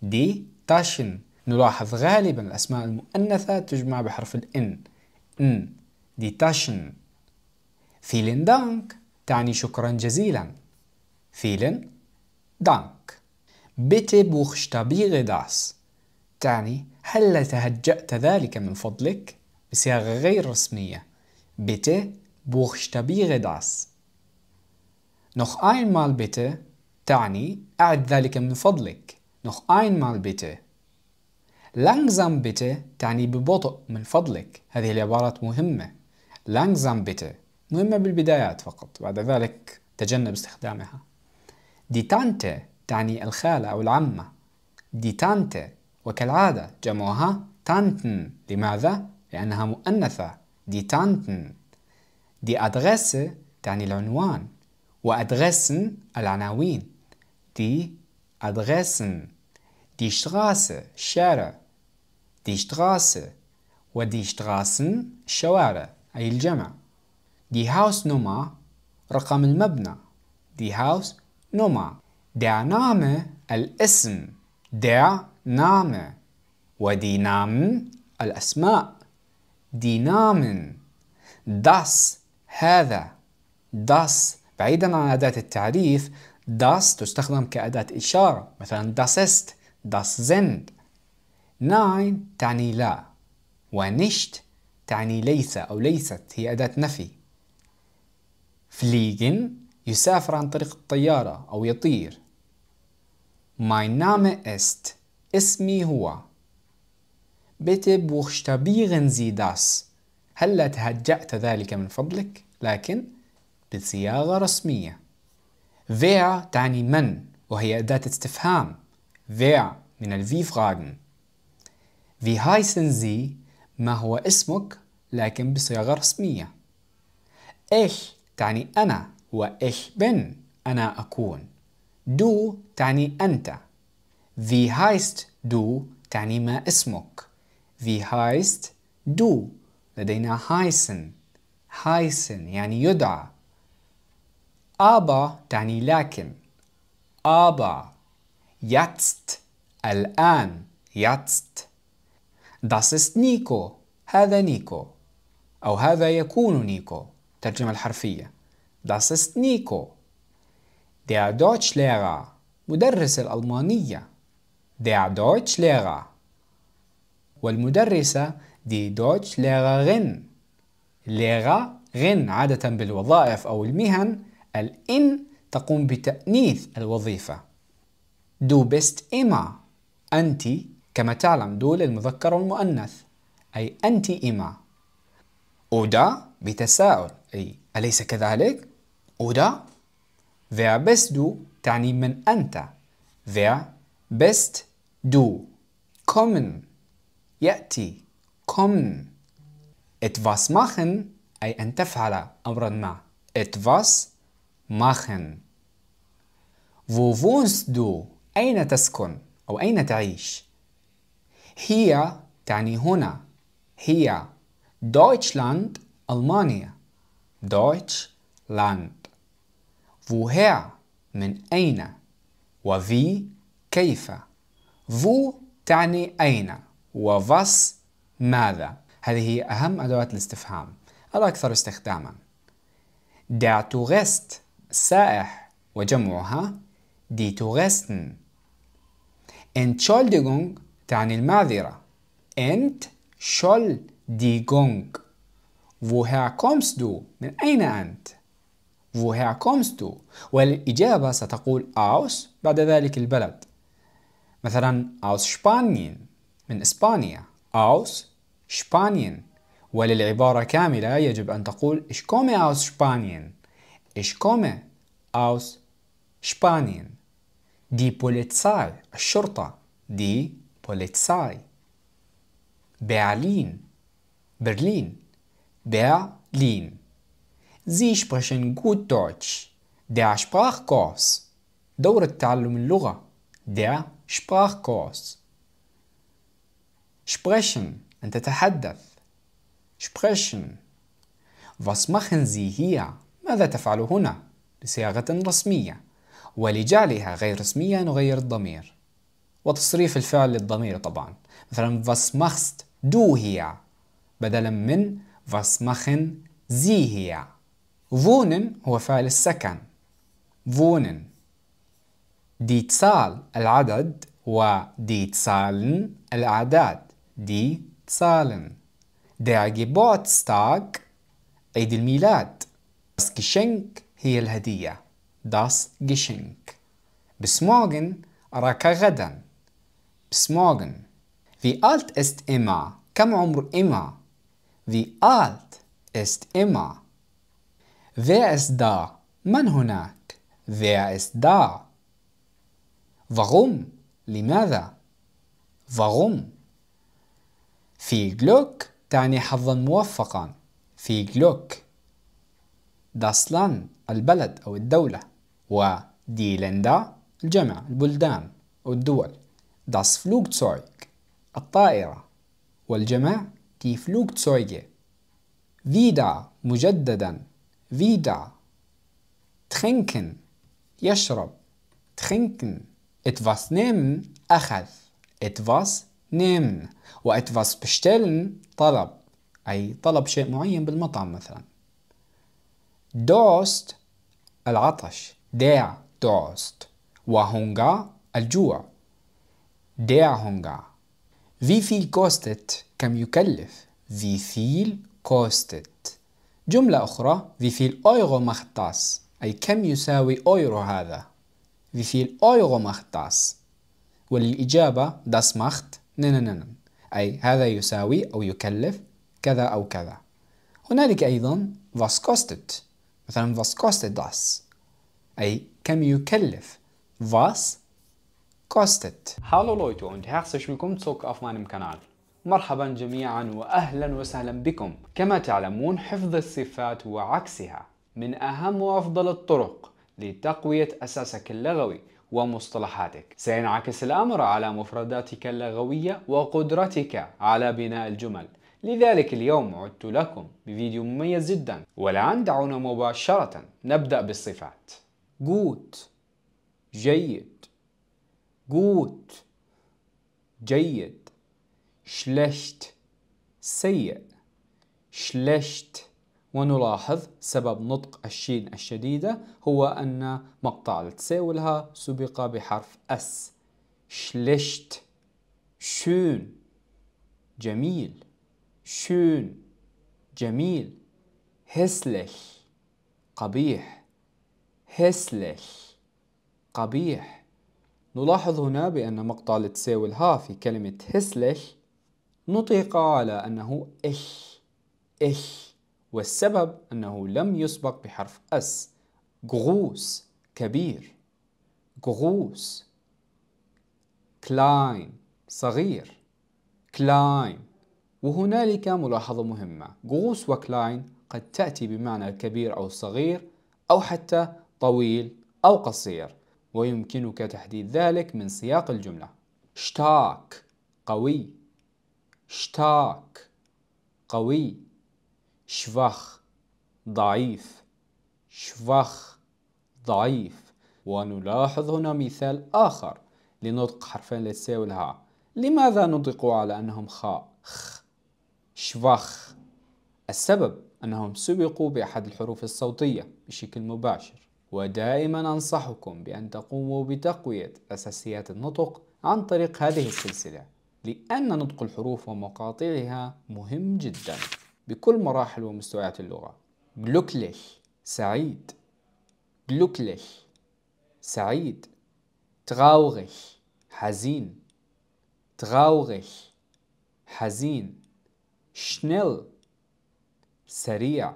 die Taschen نلاحظ غالبا الأسماء المؤنثة تجمع بحرف الإن إن. دي تاشن. فيلن دانك تعني شكرا جزيلا فيلن دانك bitte buchstabiere das. تعني هل تهجأت ذلك من فضلك؟ بصياغة غير رسمية. Bitte buchstabiere das. Noch einmal bitte تعني أعد ذلك من فضلك. Noch einmal bitte. Langsam bitte تعني ببطء من فضلك. هذه العبارات مهمة. Langsam bitte. مهمة بالبدايات فقط بعد ذلك تجنب استخدامها. دي تانتي تعني الخالة أو العمة. دي تانتي وكالعادة جمعها تانتن. لماذا؟ لأنها مؤنثة. دي تانتن. دي أدغسة تعني العنوان. وأدغسن العناوين. دي أدغسن. دي شتراسة الشارع. دي شتراسة ودي شتراسن الشوارع أي الجمع. دي هاوس نوما رقم المبنى. دي هاوس نوما der Name الاسم. Der Name. ودي نامن الأسماء. دي نامن das هذا. Das بعيدا عن أداة التعريف das تستخدم كأداة إشارة. مثلا das ist das sind. Nein تعني لا. ونشت تعني ليس أو ليست. هي أداة نفي. Fliegen يسافر عن طريق الطيارة أو يطير. Mein Name ist اسمي هو. bitte buchstabieren Sie das هل تهجأت ذلك من فضلك؟ لكن بصياغة رسمية. Wer تعني من؟ وهي أداة استفهام. Wer من الفي فراغن wie heißen Sie? ما هو اسمك؟ لكن بصياغة رسمية. Ich تعني أنا و bin أنا أكون. du تعني أنت. Wie heißt du تعني ما اسمك. Wie heißt du لدينا heißen heißen يعني يدعى. aber تعني لكن. aber jetzt الآن. jetzt Das ist نيكو هذا نيكو. أو هذا يكون نيكو. ترجمة الحرفية. Das ist نيكو Der Deutschlehrer. مدرس الألمانية. Der Deutschlehrer. والمدرسة die Deutschlehrerin. Lehrerin عادة بالوظائف أو المهن. الإن تقوم بتأنيث الوظيفة. Du bist immer. أنت كما تعلم دول المذكر والمؤنث. أي أنت إما oder بتساؤل. أي أليس كذلك؟ oder Wer bist du تعني من أنت Wer bist du kommen يأتي kommen etwas machen أي أن تفعل أمرا ما etwas machen Wo wohnst du أين تسكن أو أين تعيش هي تعني هنا هي Deutschland ألمانيا Deutschland woher من أين وفي كيف wo تعني أين وفس ماذا هذه هي أهم أدوات الاستفهام الأكثر استخداما Der Tourist السائح وجمعها die Touristen Entschuldigung تعني المعذرة Entschuldigung. Woher kommst du? من أين أنت؟ Woher kommst du? والإجابة ستقول aus بعد ذلك البلد مثلا aus Spanien من إسبانيا aus Spanien وللعبارة كاملة يجب أن تقول Ich komme aus Spanien Ich komme aus Spanien Die Polizei الشرطة Die Polizei Berlin Berlin Berlin Sie sprechen gut Deutsch Der Sprachkurs دورة تعلم اللغة Der Sprachkurs Sprechen أن تتحدث Sprechen Was machen Sie hier? ماذا تفعل هنا؟ بصياغة رسمية ولجعلها غير رسمية نغير الضمير وتصريف الفعل للضمير طبعا مثلا was machst du hier بدلا من was machen Sie hier wohnen هو فعل السكن wohnen die Zahl العدد و die Zahlen الأعداد die Zahlen der Geburtstag عيد الميلاد das Geschenk هي الهدية das Geschenk bis morgen أراك غدا bis morgen wie alt ist Emma كم عمر إما wie alt ist Emma wer ist da من هناك wer ist da warum لماذا warum في Glück تعني حظا موفقا في Glück das Land البلد أو الدولة و die Länder الجمع البلدان أو الدول das Flugzeug الطائرة والجمع die Flugzeuge wieder مجددا wieder trinken يشرب trinken etwas nehmen أخذ etwas nehmen و etwas bestellen طلب أي طلب شيء معين بالمطعم مثلا Durst العطش der Durst وهونغا الجوع der Hunger Wie viel kostet كم يكلف Wie viel kostet جملة أخرى viel Euro macht das أي كم يساوي أورو هذا Wie viel Euro macht das وللإجابة das macht نن أي هذا يساوي أو يكلف كذا أو كذا هنالك أيضا was kostet مثلا was kostet das أي كم يكلف was kostet Hallo Leute und herzlich willkommen zurück auf meinem Kanal مرحبا جميعا واهلا وسهلا بكم. كما تعلمون حفظ الصفات وعكسها من أهم وأفضل الطرق لتقوية أساسك اللغوي ومصطلحاتك. سينعكس الأمر على مفرداتك اللغوية وقدرتك على بناء الجمل. لذلك اليوم عدت لكم بفيديو مميز جدا والآن دعونا مباشرة نبدأ بالصفات. Gut جيد. Gut جيد. Schlecht سيء. schlecht ونلاحظ سبب نطق الشين الشديدة هو أن مقطع التسي والها سبق بحرف أس schlecht schön جميل. schön جميل. hässlich قبيح. hässlich قبيح. نلاحظ هنا بأن مقطع التسي والها في كلمة hässlich نطق على أنه إش إش والسبب أنه لم يسبق بحرف أس. groß كبير. groß klein صغير. كلاين. وهنالك ملاحظة مهمة. groß و klein قد تأتي بمعنى الكبير أو الصغير أو حتى طويل أو قصير ويمكنك تحديد ذلك من سياق الجملة. شتاك قوي. شتاك قوي شفخ ضعيف شفخ ضعيف ونلاحظ هنا مثال آخر لنطق حرفين للسي والهاء لماذا نطقوا على أنهم خاء خ شفخ السبب أنهم سبقوا بأحد الحروف الصوتية بشكل مباشر. ودائما أنصحكم بأن تقوموا بتقوية أساسيات النطق عن طريق هذه السلسلة. لأن نطق الحروف ومقاطعها مهم جدا بكل مراحل ومستويات اللغة. glücklich سعيد. glücklich سعيد. traurig حزين. traurig حزين. schnell سريع.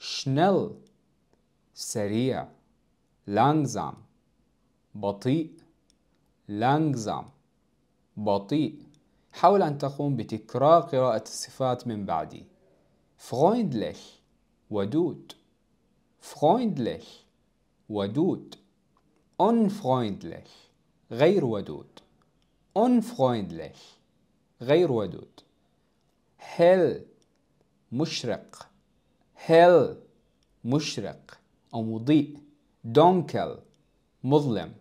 schnell سريع. langsam بطيء. langsam بطيء. حاول أن تقوم بتكرار قراءة الصفات من بعدي. freundlich ودود. freundlich ودود. unfreundlich غير ودود. unfreundlich غير ودود. hell مشرق؟ hell مشرق؟ أو مضيء. dunkel مظلم.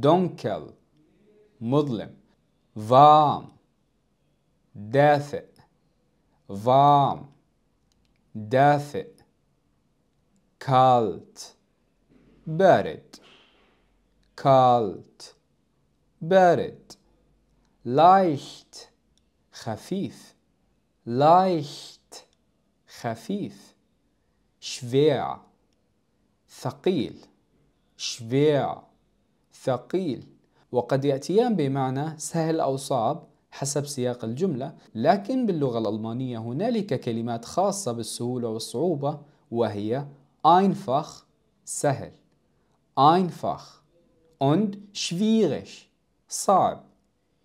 dunkel مظلم warm دافئ warm دافئ kalt بارد kalt بارد leicht خفيف leicht خفيف schwer ثقيل schwer ثقيل وقد يأتيان بمعنى سهل أو صعب حسب سياق الجملة لكن باللغة الألمانية هنالك كلمات خاصة بالسهولة والصعوبة وهي einfach سهل. einfach und schwierig صعب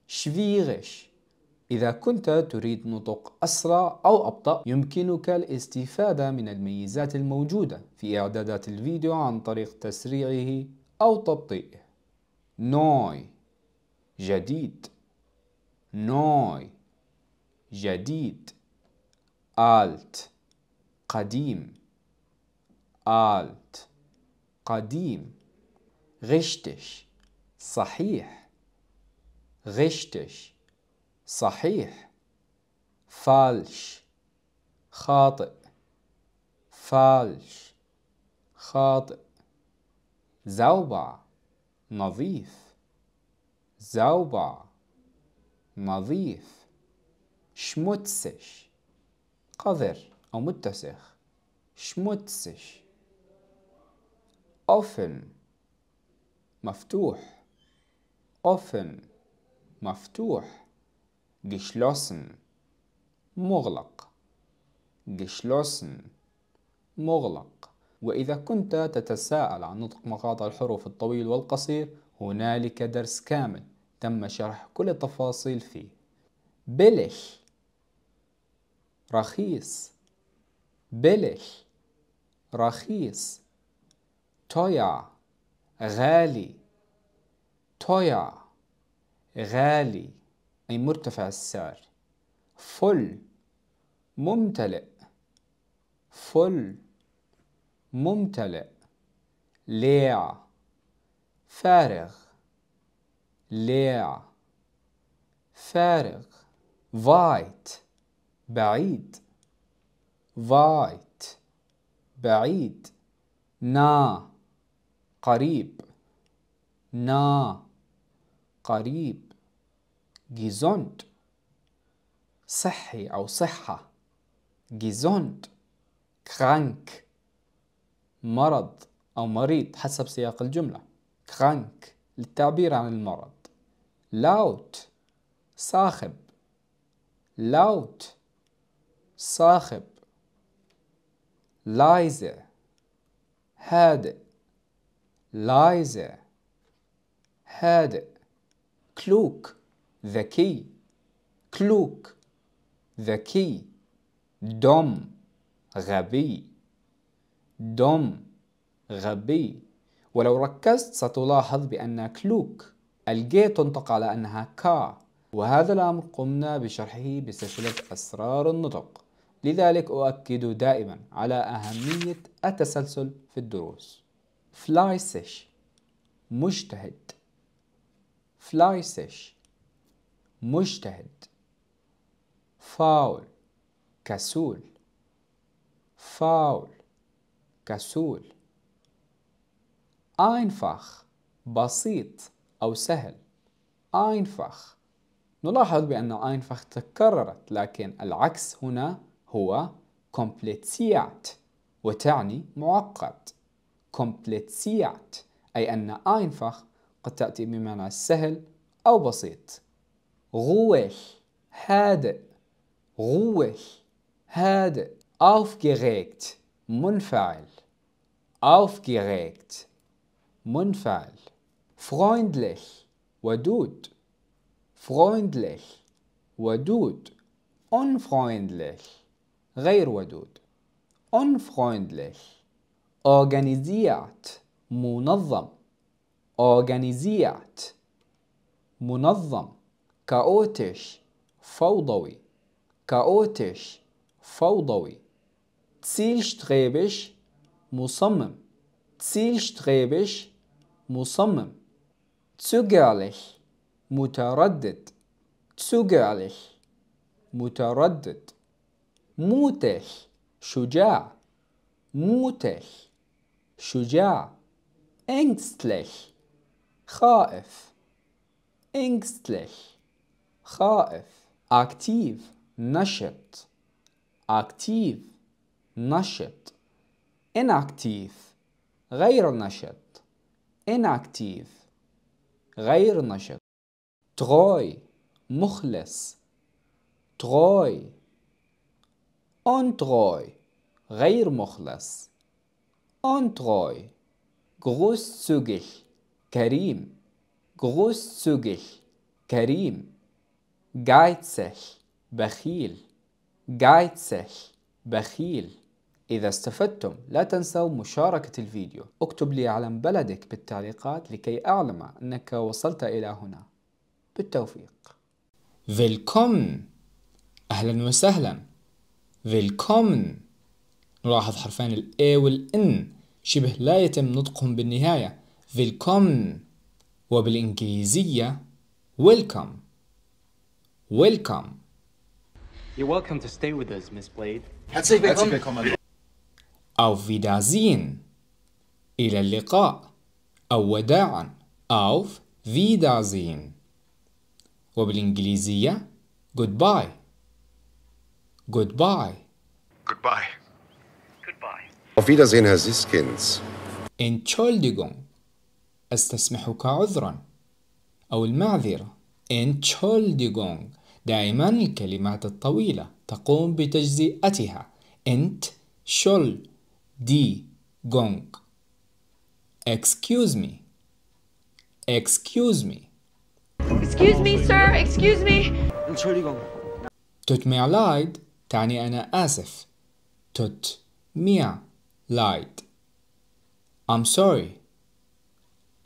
schwierig. إذا كنت تريد نطق أسرع أو أبطأ يمكنك الاستفادة من الميزات الموجودة في إعدادات الفيديو عن طريق تسريعه أو تبطيئه. نوي جديد نوي جديد آلت قديم آلت قديم غشتش صحيح غشتش صحيح فالش خاطئ. فالش خاطئ. زوبع نظيف. زوبع نظيف. شموتسش. قذر أو متسخ. شموتسش. أوفن. مفتوح. أوفن. مفتوح. geschlossen مغلق. geschlossen مغلق. وإذا كنت تتساءل عن نطق مقاطع الحروف الطويل والقصير هنالك درس كامل تم شرح كل التفاصيل فيه. بلش. رخيص. بلش. رخيص. تويا. غالي. تويا. غالي. أي مرتفع السعر. فل. ممتلئ. فل. ممتلئ ليع فارغ ليع فارغ weit بعيد weit بعيد نا قريب نا قريب gesund صحي أو صحة gesund krank مرض أو مريض حسب سياق الجملة. krank للتعبير عن المرض. laut صاخب. laut صاخب. leise هادئ. leise هادئ. klug ذكي. klug ذكي. dumm غبي. Dumm غبي. ولو ركزت ستلاحظ بأن كلوك الجي تنطق على أنها كا. وهذا الأمر قمنا بشرحه بسلسلة أسرار النطق. لذلك أؤكد دائما على أهمية التسلسل في الدروس. فلايسش مجتهد. فلايسش مجتهد. فاول كسول. فاول كسول. einfach بسيط أو سهل. einfach نلاحظ بأن einfach تكررت لكن العكس هنا هو kompliziert وتعني معقد. kompliziert أي أن einfach قد تأتي بمعنى سهل أو بسيط. ruhig هادئ. ruhig هادئ. aufgeregt منفعل. Aufgeregt منفعل freundlich ودود freundlich ودود unfreundlich غير ودود unfreundlich organisiert منظم organisiert منظم chaotisch فوضوي chaotisch فوضوي zielstrebig مصمم zielstrebig مصمم zögerlich متردد zögerlich متردد mutig شجاع mutig شجاع ängstlich خائف ängstlich خائف aktiv نشط aktiv نشط inaktiv غير نشط inaktiv غير نشط treu مخلص treu untreu غير مخلص untreu großzügig كريم großzügig كريم geizig بخيل geizig بخيل إذا استفدتم لا تنسوا مشاركة الفيديو. اكتب لي علم بلدك بالتعليقات لكي أعلم أنك وصلت إلى هنا. بالتوفيق. Willkommen أهلا وسهلا. Willkommen نلاحظ حرفين ال A وال N. شبه لا يتم نطقهم بالنهاية. Willkommen وبالإنجليزية Welcome Welcome You're welcome to stay with us, Miss Blade. Herzlich willkommen. Herzlich willkommen. Auf Wiedersehen إلى اللقاء أو وداعا Auf Wiedersehen وبالإنجليزية Goodbye Goodbye Goodbye. Goodbye. Auf Wiedersehen, Herr Siskins. Entschuldigung أستسمحك عذرا أو المعذرة Entschuldigung دائما الكلمات الطويلة تقوم بتجزئتها انت شل دي gong excuse me excuse me Excuse me, sir. Excuse me. Entschuldigung. tut mir leid تعني أنا آسف tut mir leid I'm sorry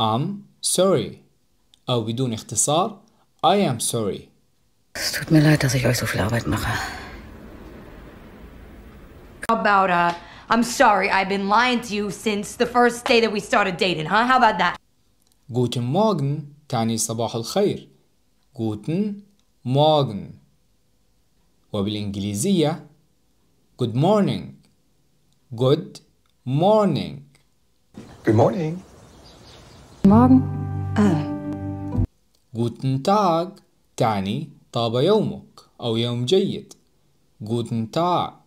I'm sorry أو بدون اختصار I am sorry Es tut mir leid, dass ich euch so viel Arbeit mache. About, uh, I'm sorry, I've been lying to you since the first day that we started dating, huh? How about that? Guten Morgen تعني صباح الخير Guten morgen وبالإنجليزية good morning good morning Good morning. Morgen. guten Tag تعني طاب يومك أو يوم جيد guten Tag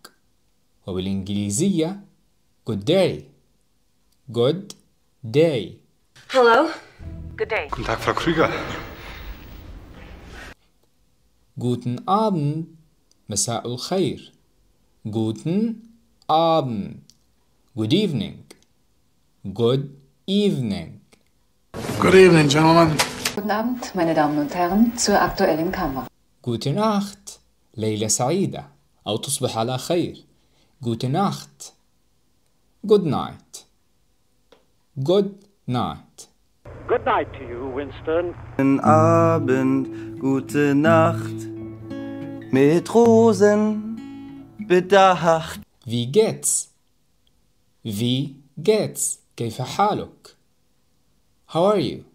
وبالإنجليزية good day good day Hello? Good day. Guten Tag, Frau Krüger. guten Abend مساء الخير guten Abend good evening good evening Good evening, gentlemen. Guten Abend, meine Damen und Herren, zur aktuellen Kammer. gute Nacht ليلة سعيدة أو تصبح على خير gute Nacht good night good night Good night to you, Winston. Guten Abend, gute Nacht. Mit Rosen bedacht. Wie geht's? Wie geht's? كيف حالك? How are you?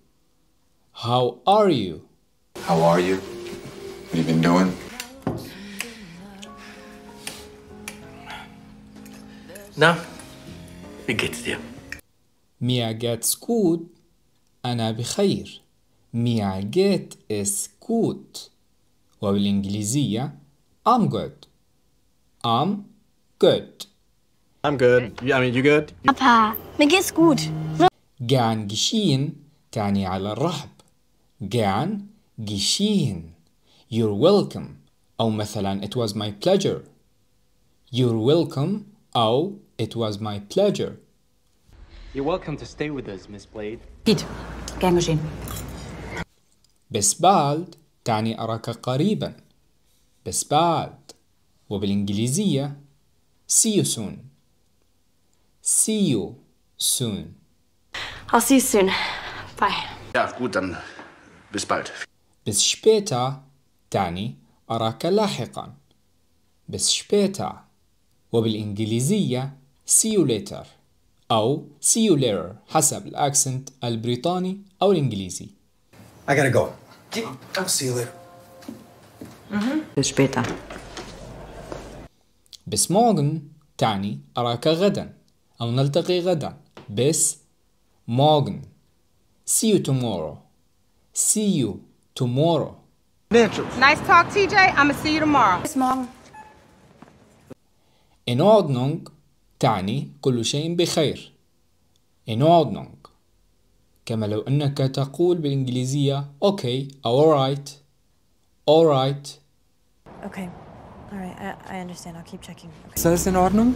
How are you? How are you? What have you been doing? Na, wie geht's dir? Mir geht's gut. أنا بخير. Mir geht es gut. وبالإنجليزية I'm good. I'm good. I'm good. Yeah, I mean, you good? Papa, mir geht's gut. gern geschehen تعني على الرحب. gern geschehen. You're welcome. أو مثلا it was my pleasure. You're welcome أو it was my pleasure. You're welcome to stay with us, Miss Blade. Piet, gern geschehen. bis bald تعني أراك قريبا. bis bald. وبالإنجليزية see you soon. see you soon. I'll see you soon. Bye. Ja, gut, dann bis bald. bis später تعني أراك لاحقا. bis später. وبالإنجليزية see you later أو see you later حسب الأكسنت البريطاني أو الإنجليزي. I gotta go. I'll see you later. Bis später. bis morgen تعني أراك غدا أو نلتقي غدا. bis morgen. see you tomorrow. see you tomorrow. Nice talk, TJ. I'm gonna see you tomorrow. Bis morgen. In Ordnung تعني كل شيء بخير. In Ordnung كما لو أنك تقول بالإنجليزية okay أو alright alright Okay. All right, I, I understand. I'll keep checking. Okay. Ist alles in Ordnung?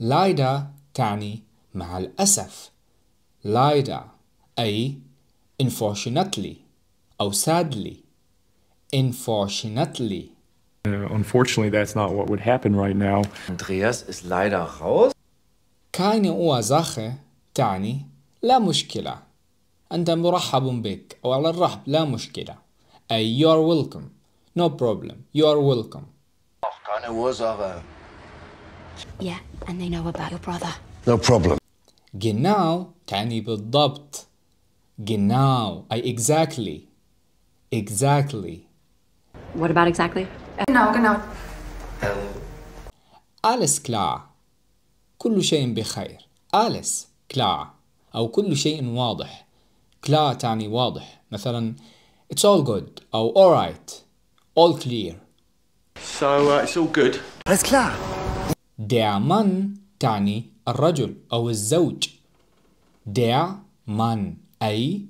leider تعني مع الأسف leider أي unfortunately أو sadly unfortunately unfortunately, that's not what would happen right now. Andreas ist leider raus. keine Ursache تعني لا مشكلة أنت مرحب بك أو على الرحب لا مشكلة أي you are welcome no problem you are welcome Keine Ursache. Yeah, and they know about your brother. No problem. genau تعني بالضبط genau أي exactly exactly What about exactly? Genau, genau. alles klar كل شيء بخير alles klar أو كل شيء واضح klar تعني واضح مثلا it's all good أو alright all clear So, uh, it's all good. Alles klar. der Mann تعني الرجل أو الزوج der Mann أي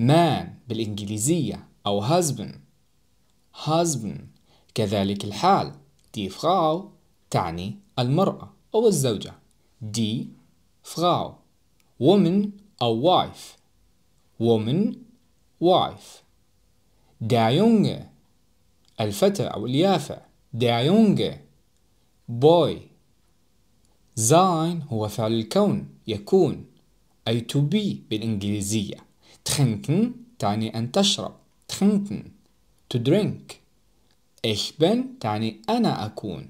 man بالإنجليزية أو husband husband كذلك الحال. دي فراو تعني المرأة أو الزوجة. دي فراو. woman أو wife. woman wife. der junge الفتى أو اليافع. der junge boy. sein هو فعل الكون يكون. أي to be بالإنجليزية. trinken تعني أن تشرب. trinken to drink. Ich bin تعني أنا أكون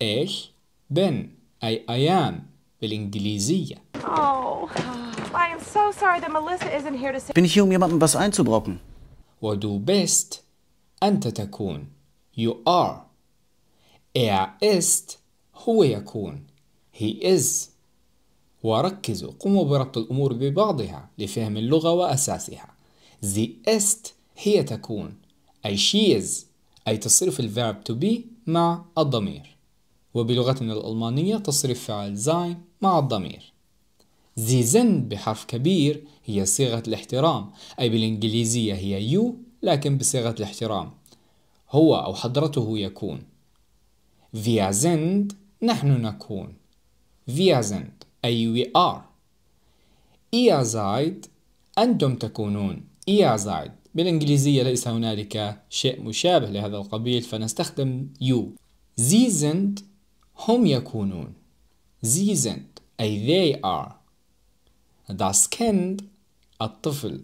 ich bin أي I am بالإنجليزية Oh, I am so sorry that Melissa isn't here to say. Bin ich hier, um jemandem was einzubrocken? و du bist أنت تكون you are er ist هو يكون he is وركزوا قوموا بربط الأمور ببعضها لفهم اللغة وأساسها the ist هي تكون أي she is أي تصرف الverb to be مع الضمير. وبلغتنا الألمانية تصرف فعل sein مع الضمير. sind بحرف كبير هي صيغة الاحترام. أي بالإنجليزية هي you لكن بصيغة الاحترام. هو أو حضرته يكون. Wir sind نحن نكون. Wir sind أي we are. Ihr seid أنتم تكونون. Ihr seid بالإنجليزية ليس هنالك شيء مشابه لهذا القبيل فنستخدم you. Sie sind هم يكونون. Sie sind أي they are. Das Kind الطفل.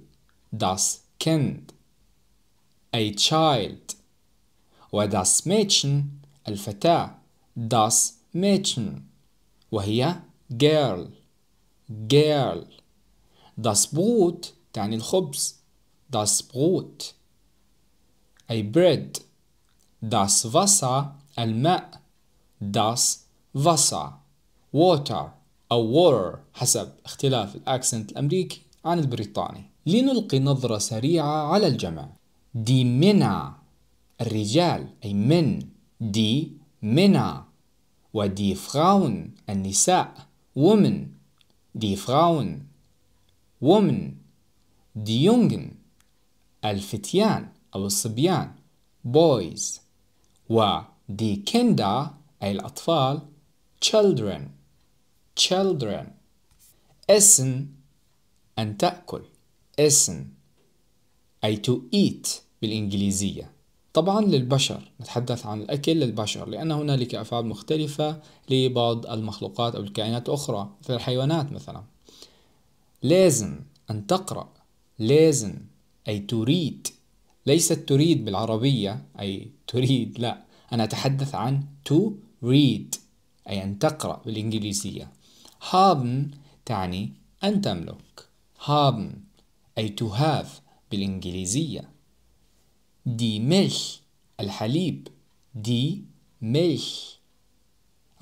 Das Kind أي child. و das Mädchen الفتاة. das Mädchen وهي girl. girl. das Brot تعني الخبز. Das Brot. أي bread das Wasser. الماء das Wasser. Water أو water حسب اختلاف الأكسنت الأمريكي عن البريطاني لنلقي نظرة سريعة على الجمع die Männer الرجال أي men die Männer و die Frauen النساء women die Frauen women die Jungen الفتيان أو الصبيان boys و die Kinder أي الأطفال children children. essen أن تأكل. اسن أي to eat بالإنجليزية. طبعا للبشر نتحدث عن الأكل للبشر لأن هنالك أفعال مختلفة لبعض المخلوقات أو الكائنات الأخرى مثل الحيوانات مثلا. لازم أن تقرأ. لازم أي تريد ليست تريد بالعربية أي تريد لا. أنا أتحدث عن to read أي أن تقرأ بالإنجليزية. haben تعني أن تملك. haben أي to have بالإنجليزية. دي ملح الحليب. دي ملح.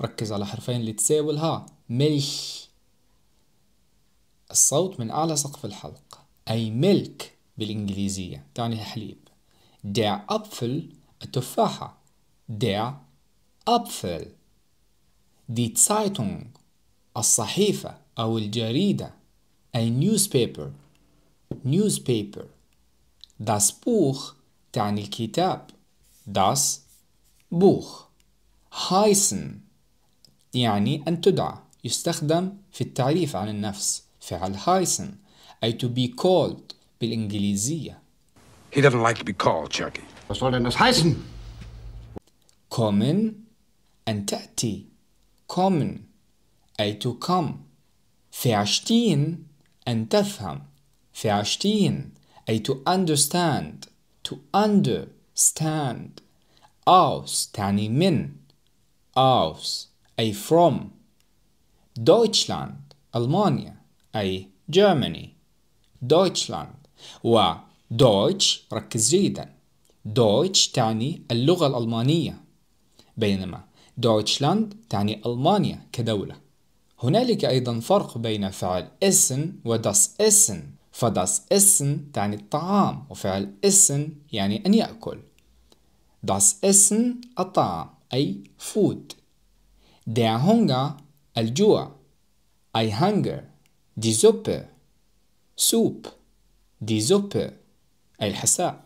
ركز على حرفين اللي تساوي والها ملح. الصوت من أعلى سقف الحلق أي ملك. بالإنجليزية. تعني الحليب der Apfel التفاحة. der Apfel die Zeitung الصحيفة أو الجريدة. أي newspaper. Newspaper. Das Buch. تعني الكتاب. Das Buch. Heißen. يعني أن تدعى يستخدم في التعريف عن النفس. فعل heißen. أي to be called. بالإنجليزية He doesn't like to be called, Chucky. Was soll denn das heißen? kommen أن تأتي kommen أي to come verstehen أن تفهم verstehen أي to understand to understand aus تعني من aus أي from Deutschland ألمانيا أي Germany Deutschland و Deutsch ركز جيدا. Deutsch تعني اللغة الألمانية بينما Deutschland تعني ألمانيا كدولة. هنالك أيضا فرق بين فعل essen و das essen. فداس essen تعني الطعام وفعل essen يعني أن يأكل. Das essen الطعام أي food. Der Hunger الجوع. أي hunger. Die Suppe. Soup. Die Suppe أي الحساء.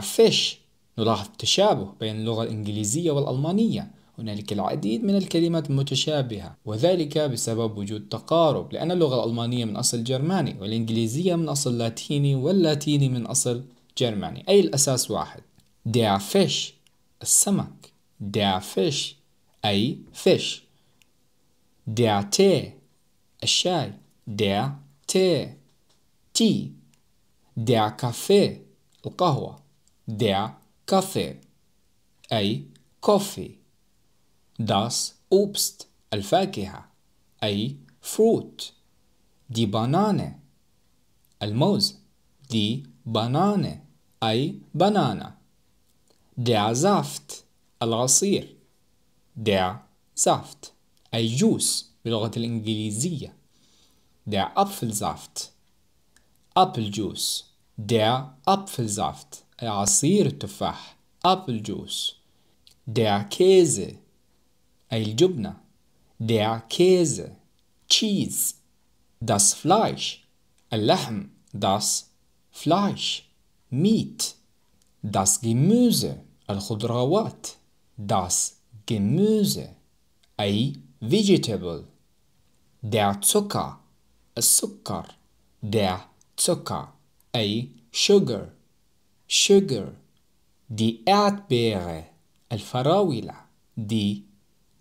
Fisch نلاحظ التشابه بين اللغة الإنجليزية والألمانية. هنالك العديد من الكلمات المتشابهة وذلك بسبب وجود تقارب لأن اللغة الألمانية من أصل جرماني والإنجليزية من أصل لاتيني واللاتيني من أصل جرماني. أي الأساس واحد؟ der Fisch السمك. der Fisch أي fish der Tee الشاي. der Tee Tee der Kaffee القهوة der Kaffee أي coffee das Obst الفاكهة أي fruit die Banane الموز die Banane أي بنانا der Saft العصير der Saft أي جوس باللغة الإنجليزية der Apfelsaft أبل جوس der Apfelsaft عصير التفاح أبل جوس der Käse أي الجبنة der Käse Cheese das Fleisch اللحم das Fleisch Meat das Gemüse الخضروات das Gemüse أي vegetable der Zucker السكر der Zucker أي sugar sugar die Erdbeere الفراولة die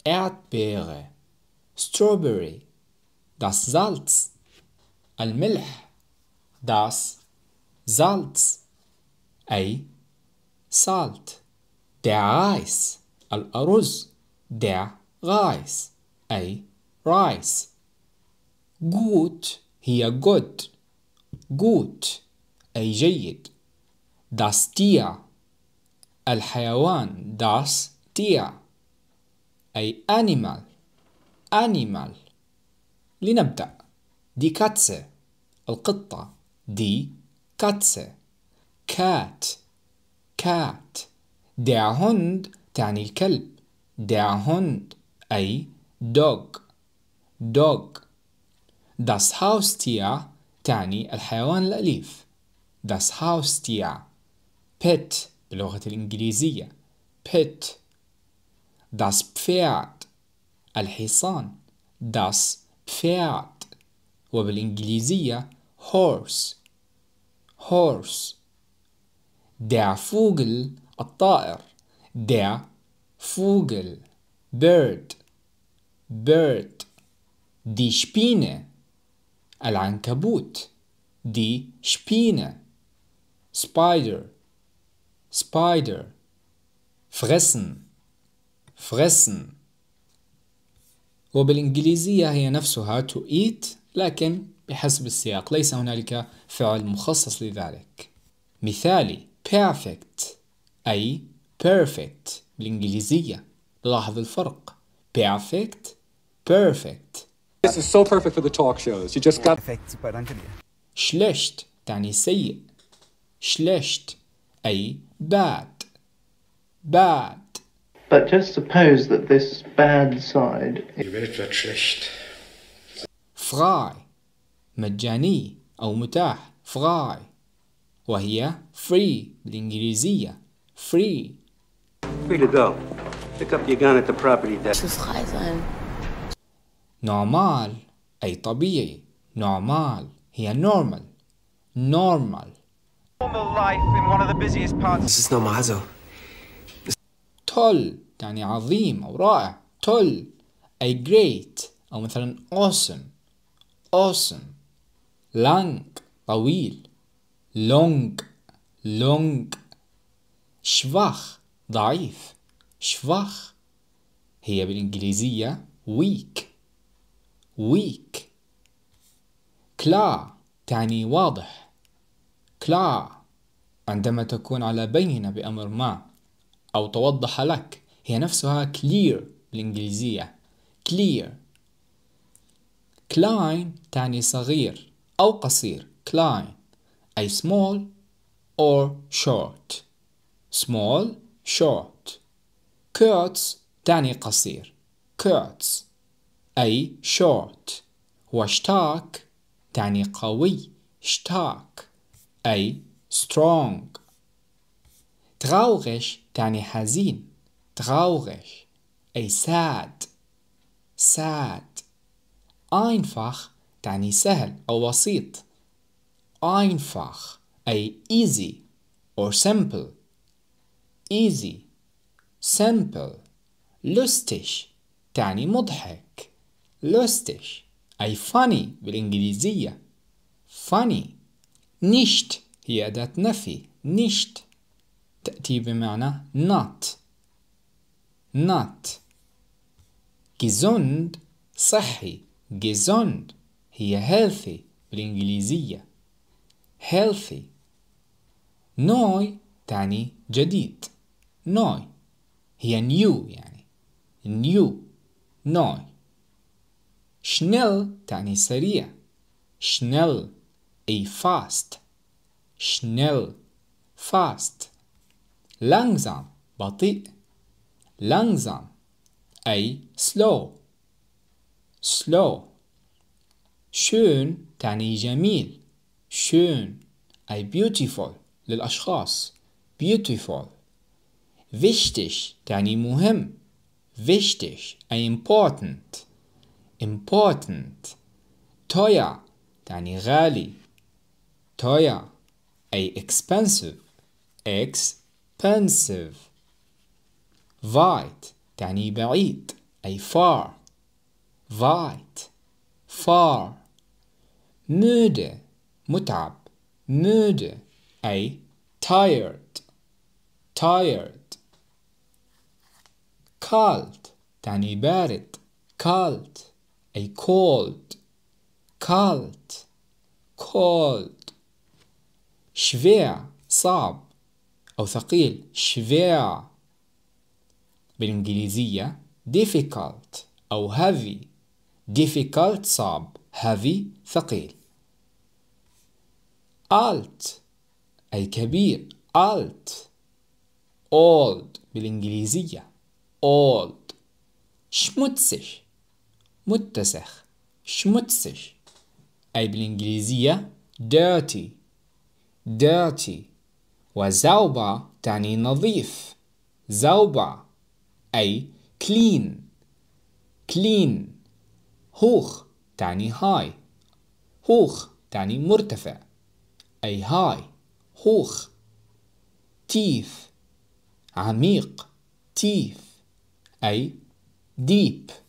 Erdbeere strawberry das Salz الملح das Salz أي salt der Reis الأرز der Reis أي rice gut هي good جوت أي جيد. داس تيا الحيوان داس تيا أي animal animal. لنبدأ. دي كاتسة. القطة. دي كاتسة. كات. كات. دا هند تعني الكلب. دا هند أي dog. dog. داس هاوس تيا تعني الحيوان الأليف das Haustier pet باللغة الإنجليزية pet das Pferd الحصان das Pferd وبالإنجليزية horse horse der Vogel الطائر der Vogel bird bird die Spinne العنكبوت. die Spinne spider spider fressen fressen وبالإنجليزية هي نفسها to eat لكن بحسب السياق ليس هنالك فعل مخصص لذلك. مثالي perfect. أي perfect. بالإنجليزية لاحظ الفرق. perfect perfect. This is so perfect for the talk shows. You just got Perfekt, super, danke dir. schlecht تعني سيء schlecht أي bad bad But just suppose that this bad side Die Welt wird schlecht. frei مجاني أو متاح frei وهي free بالإنجليزية free Free to go. Pick up your gun at the property desk. frei sein. normal أي طبيعي. normal هي normal normal toll يعني عظيم أو رائع. toll أي great. أو مثلا awesome. Awesome. Long طويل. Long. Long. شفاخ. ضعيف. شفاخ. هي بالإنجليزية weak. Weak. Klar تعني واضح. Klar عندما تكون على بينة بأمر ما أو توضح لك هي نفسها clear بالإنجليزية. Clear. Klein تعني صغير أو قصير. Klein. أي small or short. Small short. Kurz تعني قصير. Kurz. أي short واشتاك تعني قوي stark أي strong traurig تعني حزين traurig أي sad sad einfach تعني سهل أو بسيط einfach أي easy or simple easy simple lustig تعني مضحك lustig أي funny بالإنجليزية. funny nicht هي أداة نفي. nicht تأتي بمعنى not. Not. Gesund. صحي. Gesund. هي healthy بالإنجليزية. Healthy. نوي تعني جديد. نوي. هي نيو يعني. نيو نوي. schnell تعني سريع schnell أي fast schnell fast langsam بطيء langsam أي slow slow schön تعني جميل schön أي beautiful للأشخاص beautiful wichtig تعني مهم wichtig أي important important teuer تعني غالي teuer أي expensive expensive weit تعني بعيد أي far weit far müde متعب müde أي tired tired kalt تعني بارد kalt أي cold kalt cold schwer صعب أو ثقيل schwer بالإنجليزية difficult أو heavy difficult صعب heavy ثقيل alt أي كبير alt old بالإنجليزية old schmutzig متسخ. شمتسش أي بالإنجليزية dirty. dirty. وزوبا تعني نظيف. زوبا. أي clean. clean. هوخ تعني high. هوخ تعني مرتفع. أي high. هوخ. تيف. عميق. تيف. أي deep.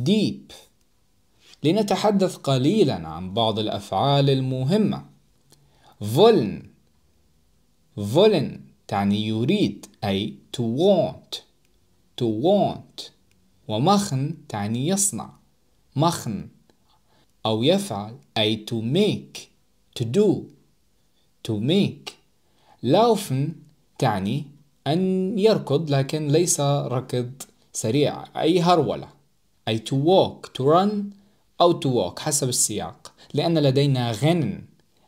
Deep. لنتحدث قليلا عن بعض الأفعال المهمة. wollen wollen تعني يريد أي to want. to want. ومخن تعني يصنع. مخن أو يفعل أي to make to do. to make. laufen تعني أن يركض لكن ليس ركض سريع أي هرولة. أي to walk to run أو to walk حسب السياق لأن لدينا غنن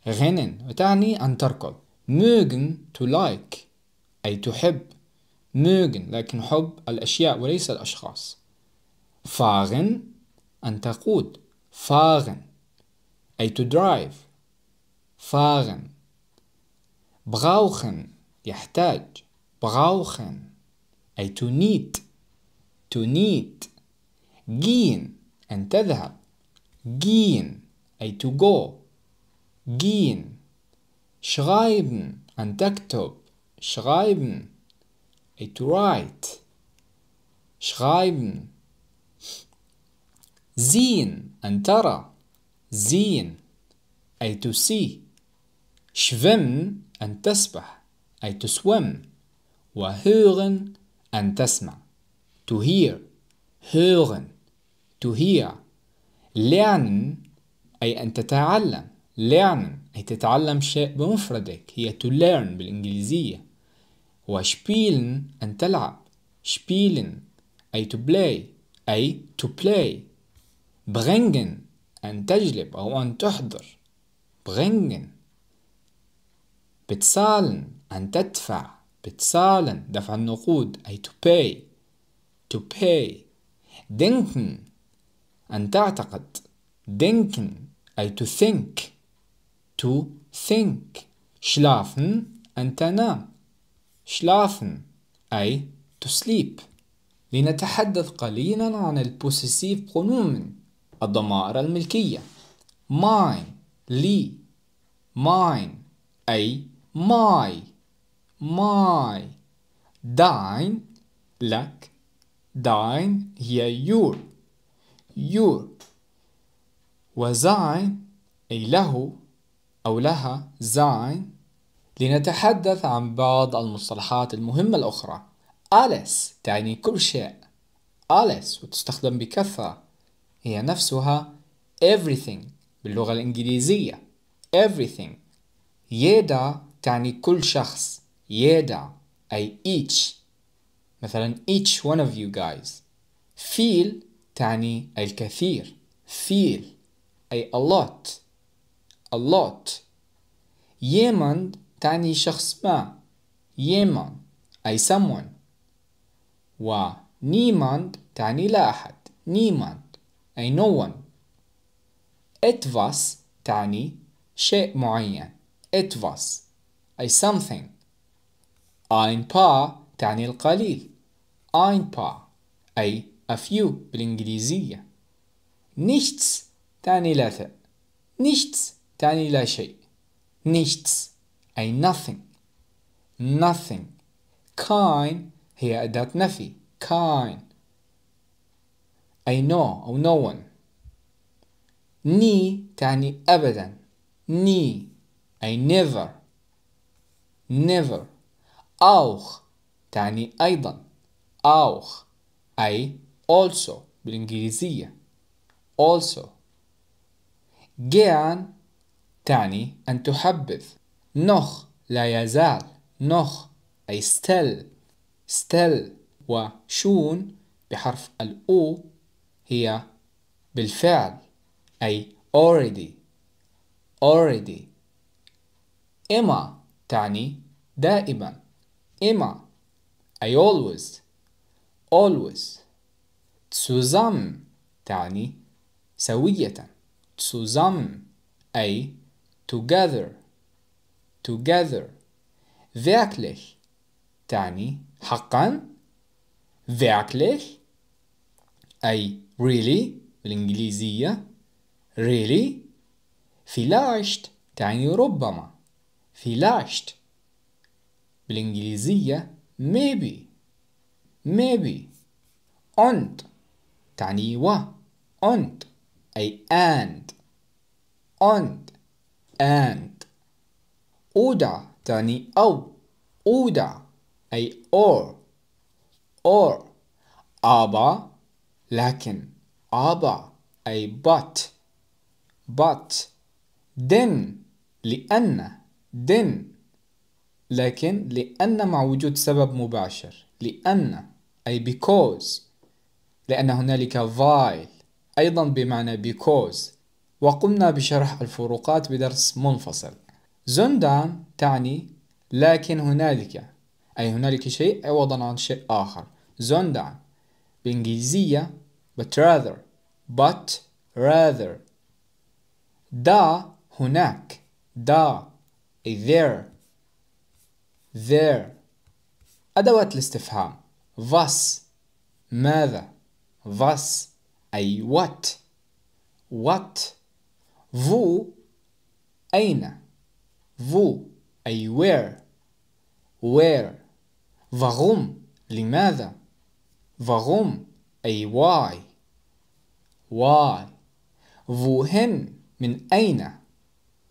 غنن وتعني أن تركض mögen to like أي تحب mögen لكن حب الأشياء وليس الأشخاص fahren أن تقود fahren أي to drive fahren brauchen يحتاج brauchen أي to need to need gehen أن تذهب gehen أي to go gehen schreiben أن تكتب schreiben أي to write schreiben sehen أن ترى sehen أي to see schwimmen أن تسبح أي to swim وhören أن تسمع to hear hören to hear lernen أي أن تتعلم lernen أي تتعلم شيء بمفردك هي to learn بالإنجليزية وspielen أن تلعب spielen أي to play أي to play bringen أن تجلب أو أن تحضر bringen bezahlen أن تدفع bezahlen دفع النقود أي to pay to pay denken أن تعتقد denken أي to think to think schlafen أن تنام schlafen أي to sleep لنتحدث قليلا عن البوسيسيف pronomen الضمائر الملكية mine لي mine أي my my dein لك dein هي your your وزاين أي له أو لها زاين. لنتحدث عن بعض المصطلحات المهمة الأخرى. أليس تعني كل شيء. أليس وتستخدم بكثرة. هي نفسها everything باللغة الإنجليزية. everything. يدا تعني كل شخص. يدا أي each. مثلا each one of you guys. feel تعني الكثير feel أي a lot a lot. يمند تعني شخص ما jemand أي someone. و niemand تعني لا أحد niemand أي no one. etwas تعني شيء معين etwas أي something. ein paar تعني القليل ein paar أي a few بالإنجليزية nichts تعني لا ث nichts تعني لا شيء nichts أي nothing nothing kein هي أداة نفي kein أي no أو no one ني تعني أبدا ني أي never never auch تعني أيضا auch أي also بالإنجليزية. Also. gern تعني أن تحبذ. noch لا يزال. noch أي still still وشون بحرف الأو هي بالفعل أي already. already. إما تعني دائما. إما أي always. always. Zusammen تعني سوية zusammen أي together together wirklich تعني حقا wirklich أي really بالإنجليزية really vielleicht تعني ربما vielleicht بالإنجليزية maybe maybe und تعني و أنت أي and أنت and. أودا تعني أو أودا أي or or. أبا لكن. أبا أي but but. then لأن. then لكن لأن مع وجود سبب مباشر. لأن أي because. لأن هنالك while أيضا بمعنى because وقمنا بشرح الفروقات بدرس منفصل. زندان تعني لكن هنالك أي هنالك شيء عوضا عن شيء آخر. زندان بإنجليزية but rather but rather. دا هناك دا أي there there. أدوات الاستفهام. was ماذا؟ Was أي what what wo أين wo أي where where warum لماذا warum أي why why wohin من أين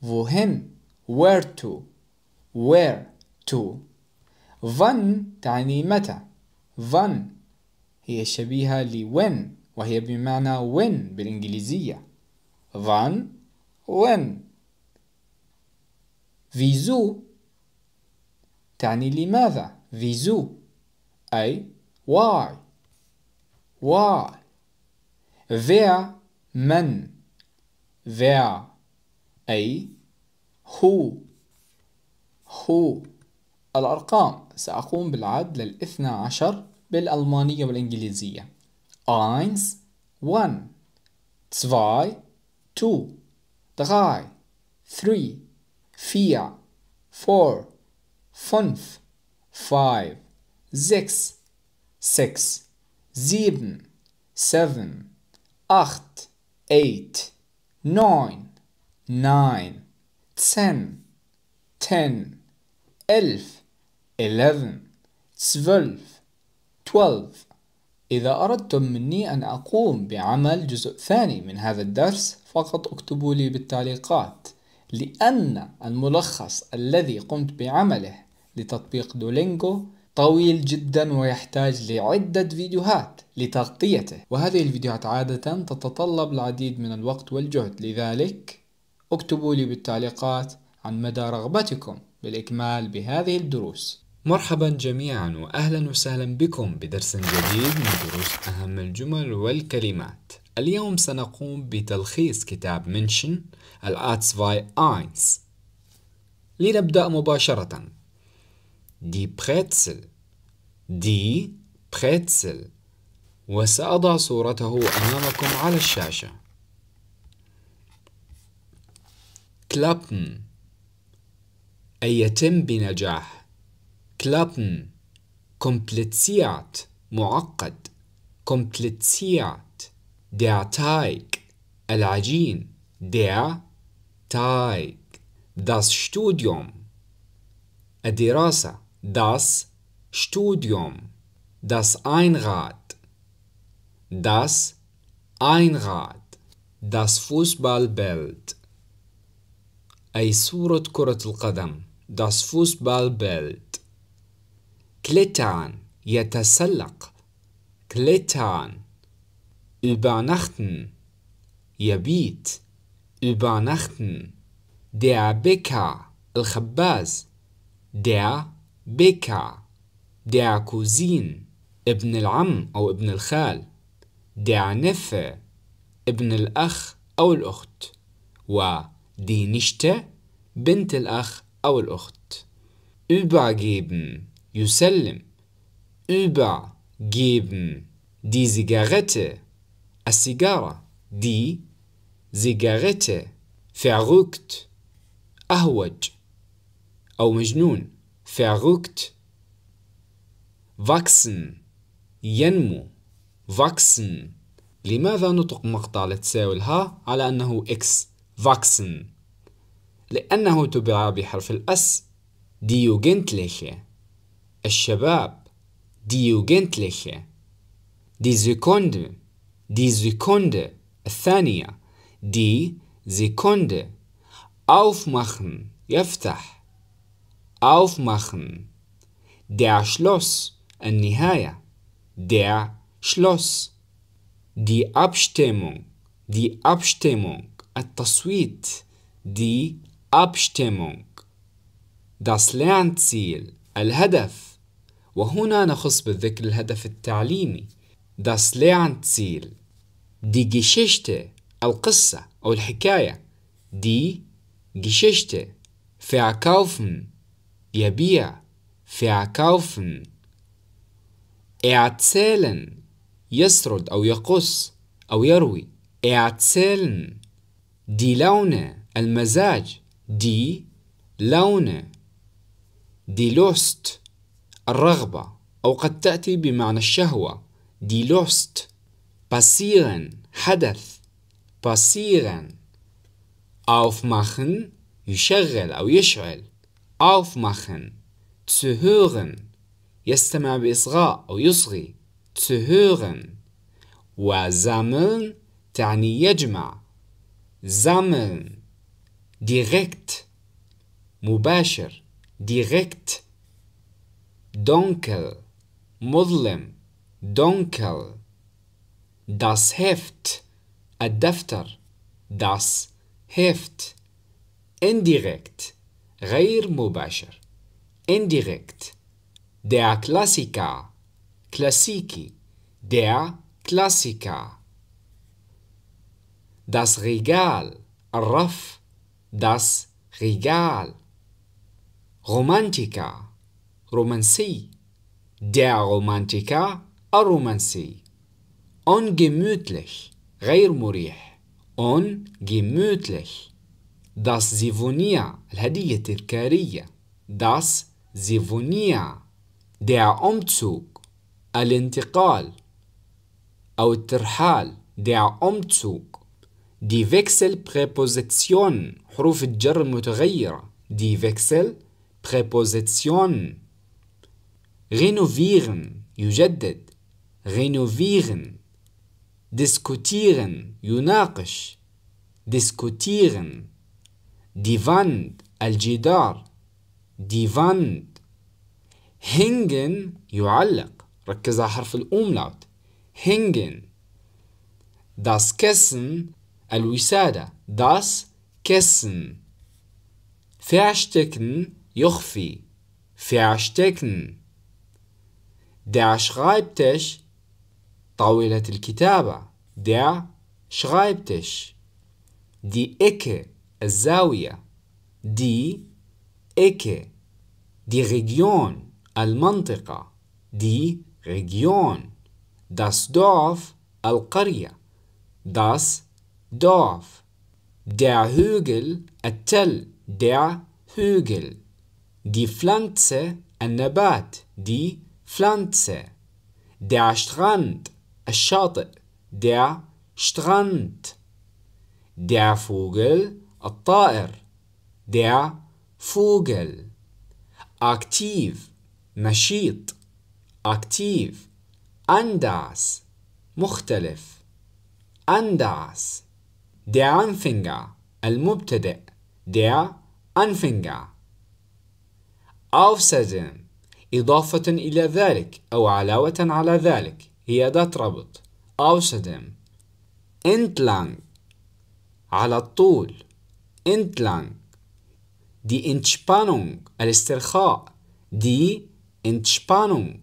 wohin where to where to wann تعني متى wann هي شبيهة ل when وهي بمعنى when بالإنجليزية. Wann when. Wieso تعني لماذا؟ Wieso أي why. Why. Wer من. Wer أي who. Who. الأرقام سأقوم بالعد للاثنى عشر. بالألمانية والإنجليزية eins one zwei two drei three vier four fünf five six six sieben seven acht eight nine nine ten ten elf eleven zwölf 12 إذا أردتم مني أن أقوم بعمل جزء ثاني من هذا الدرس فقط اكتبوا لي بالتعليقات لأن الملخص الذي قمت بعمله لتطبيق دولينجو طويل جدا ويحتاج لعدة فيديوهات لتغطيته. وهذه الفيديوهات عادة تتطلب العديد من الوقت والجهد. لذلك اكتبوا لي بالتعليقات عن مدى رغبتكم بالإكمال بهذه الدروس. مرحبا جميعا وأهلا وسهلا بكم بدرس جديد من دروس أهم الجمل والكلمات. اليوم سنقوم بتلخيص كتاب Menschen ال A zwei eins لنبدأ مباشرة. die Brezel. die Brezel. وسأضع صورته أمامكم على الشاشة. klappen. أي يتم بنجاح؟ klappen kompliziert معقد kompliziert der Teig العجين der Teig das Studium الدراسة das Studium das Einrad das Einrad das Fußballbild أي صورة كرة القدم das Fußballbild klettern يتسلق klettern übernachten يبيت übernachten der Bäcker الخباز der Bäcker der Cousin ابن العم أو ابن الخال der Neffe ابن الأخ أو الأخت و die Nichte بنت الأخ أو الأخت übergeben يسلم. Übergeben die Zigarette السيجارة die Zigarette verrückt أهوج. أو مجنون. verrückt wachsen ينمو. wachsen لماذا نطق مقطع لتساوي الها على أنه إكس wachsen لأنه تبع بحرف الأس. ديوجنتليخه الشباب ديوجنتليخه دي زيكوند دي زيكوند الثانية دي زيكوند aufmachen يفتح aufmachen der Schloss النهاية der Schloss die Abstimmung die Abstimmung التصويت die Abstimmung das Lernziel الهدف وهنا نخص بالذكر الهدف التعليمي. داس ليان تسيل دي جيشيشتة القصة أو الحكاية. دي جيشيشتة فيعكوفن يبيع فيعكوفن اعتسالن يسرد أو يقص أو يروي. اعتسالن دي لونه المزاج. دي لونه دي لوست الرغبة أو قد تأتي بمعنى الشهوة دي لوست passieren حدث passieren aufmachen يشغل أو يشعل. Aufmachen zu hören. يستمع بإصغاء أو يصغي. zu hören. وزامن تعني يجمع. زامن direkt مباشر direkt dunkel مظلم dunkel das Heft الدفتر das Heft indirekt غير مباشر indirekt der Klassiker Klassiki der Klassiker das Regal الرف das Regal Romantiker رومانسي der Romantiker الرومانسي ungemütlich غير مريح ungemütlich das Sivonia الهدية التذكارية das Sivonia der Umzug الانتقال أو الترحال der Umzug die Wechselpräposition حروف الجر المتغيرة die Wechselpräposition renovieren يجدد renovieren diskutieren يناقش diskutieren die Wand الجدار die Wand hängen يعلق ركز على حرف الأوملاوت hängen das Kissen الوسادة das Kissen Verstecken يخفي Verstecken Der Schreibtisch طاولة الكتابة Der Schreibtisch Die Ecke الزاوية Die Ecke Die Region المنطقة Die Region Das Dorf القرية Das Dorf Der Hügel التل Der Hügel Die Pflanze النبات Die Pflanze Der Strand الشاطئ Der Strand Der Vogel الطائر Der Vogel Aktiv نشيط Aktiv Anders مختلف Anders Der Anfänger المبتدئ Der Anfänger Außerdem إضافة إلى ذلك أو علاوة على ذلك هي ذات ربط. أوسدم. إنتلانج على الطول. إنتلانج دي إنتشبانونج الاسترخاء. دي إنتشبانونج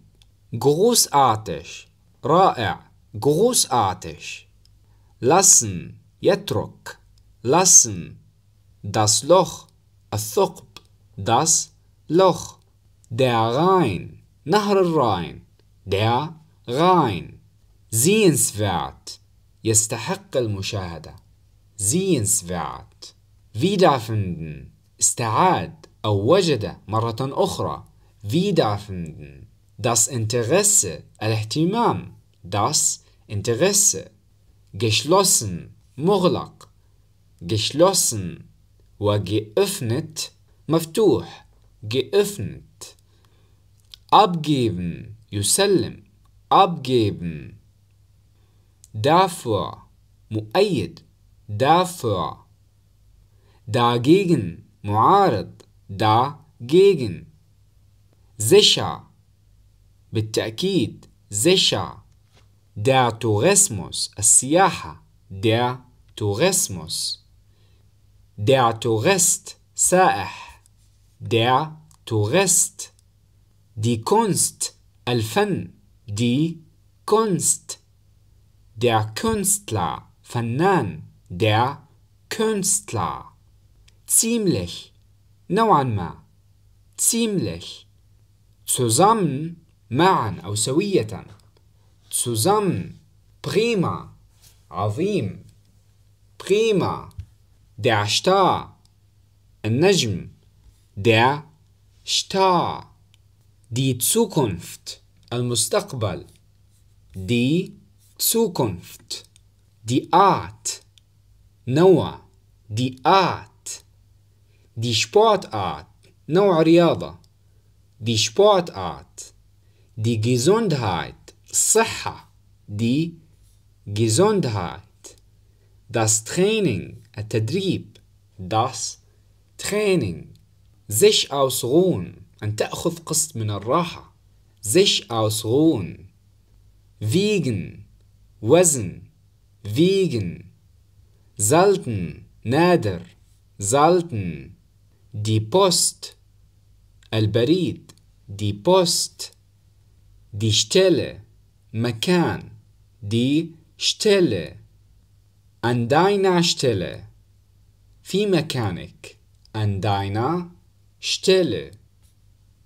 غوس آتش. رائع. غوس آتش. لسن. يترك. لسن. داس لوخ الثقب. داس لوخ der Rhein نهر الراين der Rhein sehenswert يستحق المشاهدة sehenswert wiederfinden استعاد أو وجد مرة أخرى wiederfinden das Interesse الاهتمام das Interesse geschlossen مغلق geschlossen وgeöffnet مفتوح geöffnet abgeben يسلم abgeben dafür مؤيد dafür dagegen معارض dagegen sicher بالتأكيد sicher der Tourismus السياحة der Tourismus der Tourist سائح der Tourist die Kunst الفن die Kunst der Künstler فنان der Künstler ziemlich نوعا ما ziemlich zusammen معا أو سوية zusammen prima عظيم prima der Star النجم der Star die Zukunft المستقبل die Zukunft die Art نوع die Art die Sportart نوع رياضة die Sportart die Gesundheit الصحة die Gesundheit das Training التدريب das Training sich ausruhen أن تأخذ قسط من الراحة sich ausruhen wiegen وزن wiegen selten نادر selten die Post البريد die Post die Stelle مكان die Stelle an deiner Stelle في مكانك an deiner Stelle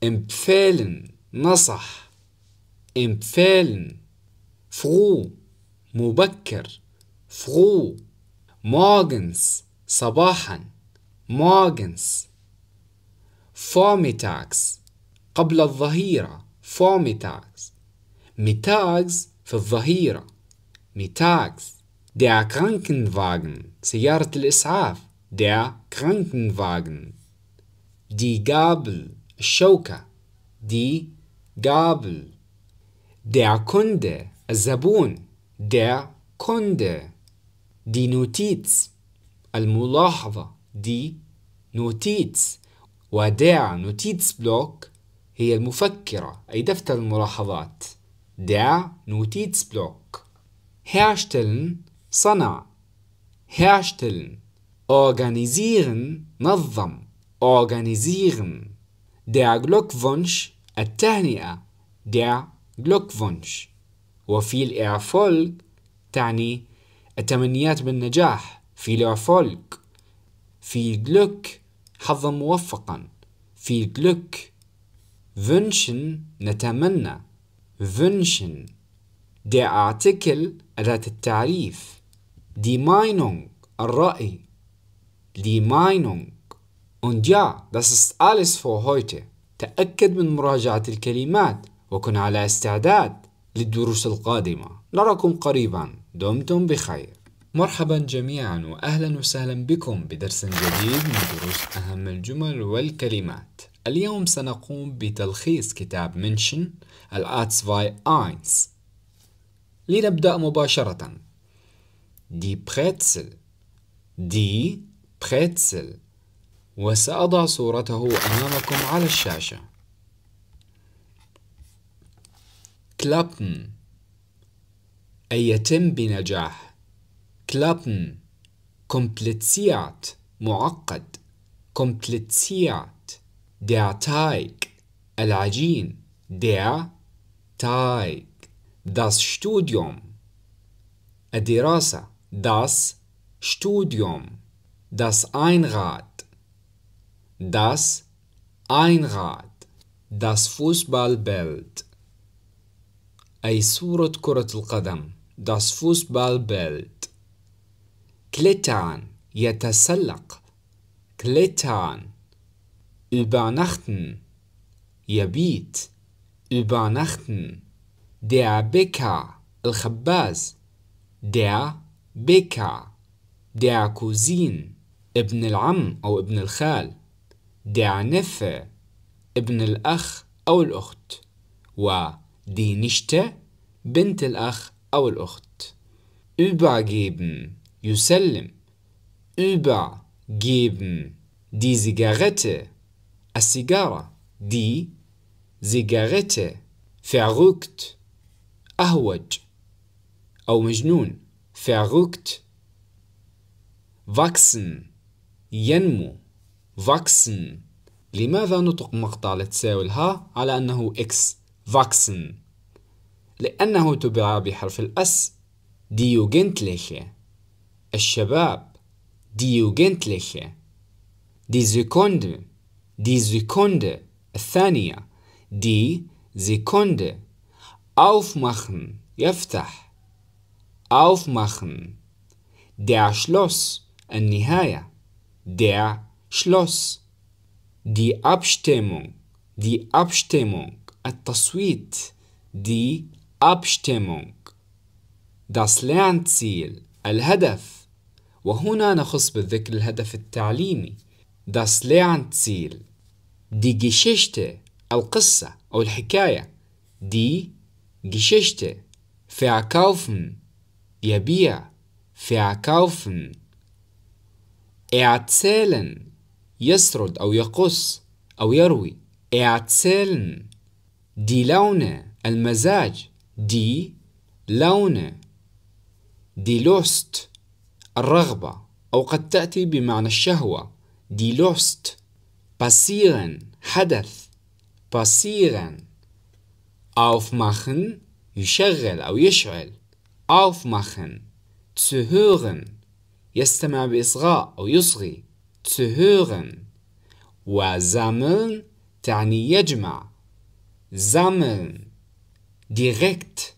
empfehlen نصح empfehlen früh مبكر früh morgens صباحا morgens vormittags قبل الظهيرة vormittags mittags في الظهيرة mittags der Krankenwagen سيارة الإسعاف der Krankenwagen die Gabel الشوكة die Gabel der Kunde الزبون der Kunde die Notiz الملاحظة die Notiz وداع Notizblock هي المفكرة أي دفتر الملاحظات der Notizblock herstellen صنع herstellen organisieren نظم organisieren der Glückwunsch التهنئة der Glückwunsch وفي الإرفولك تعني التمنيات بالنجاح في الإرفولك في جلوك حظا موفقا في جلوك wünschen نتمنى wünschen der Artikel أداة التعريف die Meinung الرأي die Meinung und ja das ist alles für heute. تأكد من مراجعة الكلمات وكن على استعداد للدروس القادمة نراكم قريبا دمتم بخير مرحبا جميعا وأهلا وسهلا بكم بدرس جديد من دروس أهم الجمل والكلمات اليوم سنقوم بتلخيص كتاب Menschen ال A zwei eins لنبدأ مباشرة die Brezel die Brezel وسأضع صورته أمامكم على الشاشة. klappen. أي يتم بنجاح. klappen. kompliziert. معقد. kompliziert. der Teig. العجين. der Teig. das Studium. الدراسة. das Studium. das Inserat. Das Einrad das Fußballbild أي صورة كرة القدم das Fußballbild klettern يتسلق klettern übernachten يبيت übernachten der Bäcker الخباز der Bäcker der Cousin ابن العم أو ابن الخال دعنفة ابن الأخ أو الأخت و دينشتة بنت الأخ أو الأخت. أبا جيبن يسلم. أبا جيبن دي زيجارتة السيجارة دي زيجارتة فاروكت أهوج. أو مجنون verrückt wachsen ينمو. Wachsen لماذا نطق مقطع ال CH على أنه إكس wachsen لأنه تبع بحرف الأس die Jugendliche الشباب die Jugendliche die Sekunde die Sekunde الثانية دي زيكوند aufmachen يفتح. aufmachen der Schloss النهاية. der Schloss die Abstimmung die Abstimmung التصويت die Abstimmung das Lernziel الهدف وهنا نخص بالذكر الهدف التعليمي das Lernziel die Geschichte القصة أو الحكاية die Geschichte verkaufen يبيع verkaufen erzählen يسرد أو يقص أو يروي. اعتسلن دي لونة. المزاج. دي لونة. دي لوست. الرغبة. أو قد تأتي بمعنى الشهوة. دي لوست. passieren حدث. passieren aufmachen يشغل أو يشعل. aufmachen zu يستمع بإصغاء أو يصغي. Zu hören وزاملن تعني يجمع sammeln direkt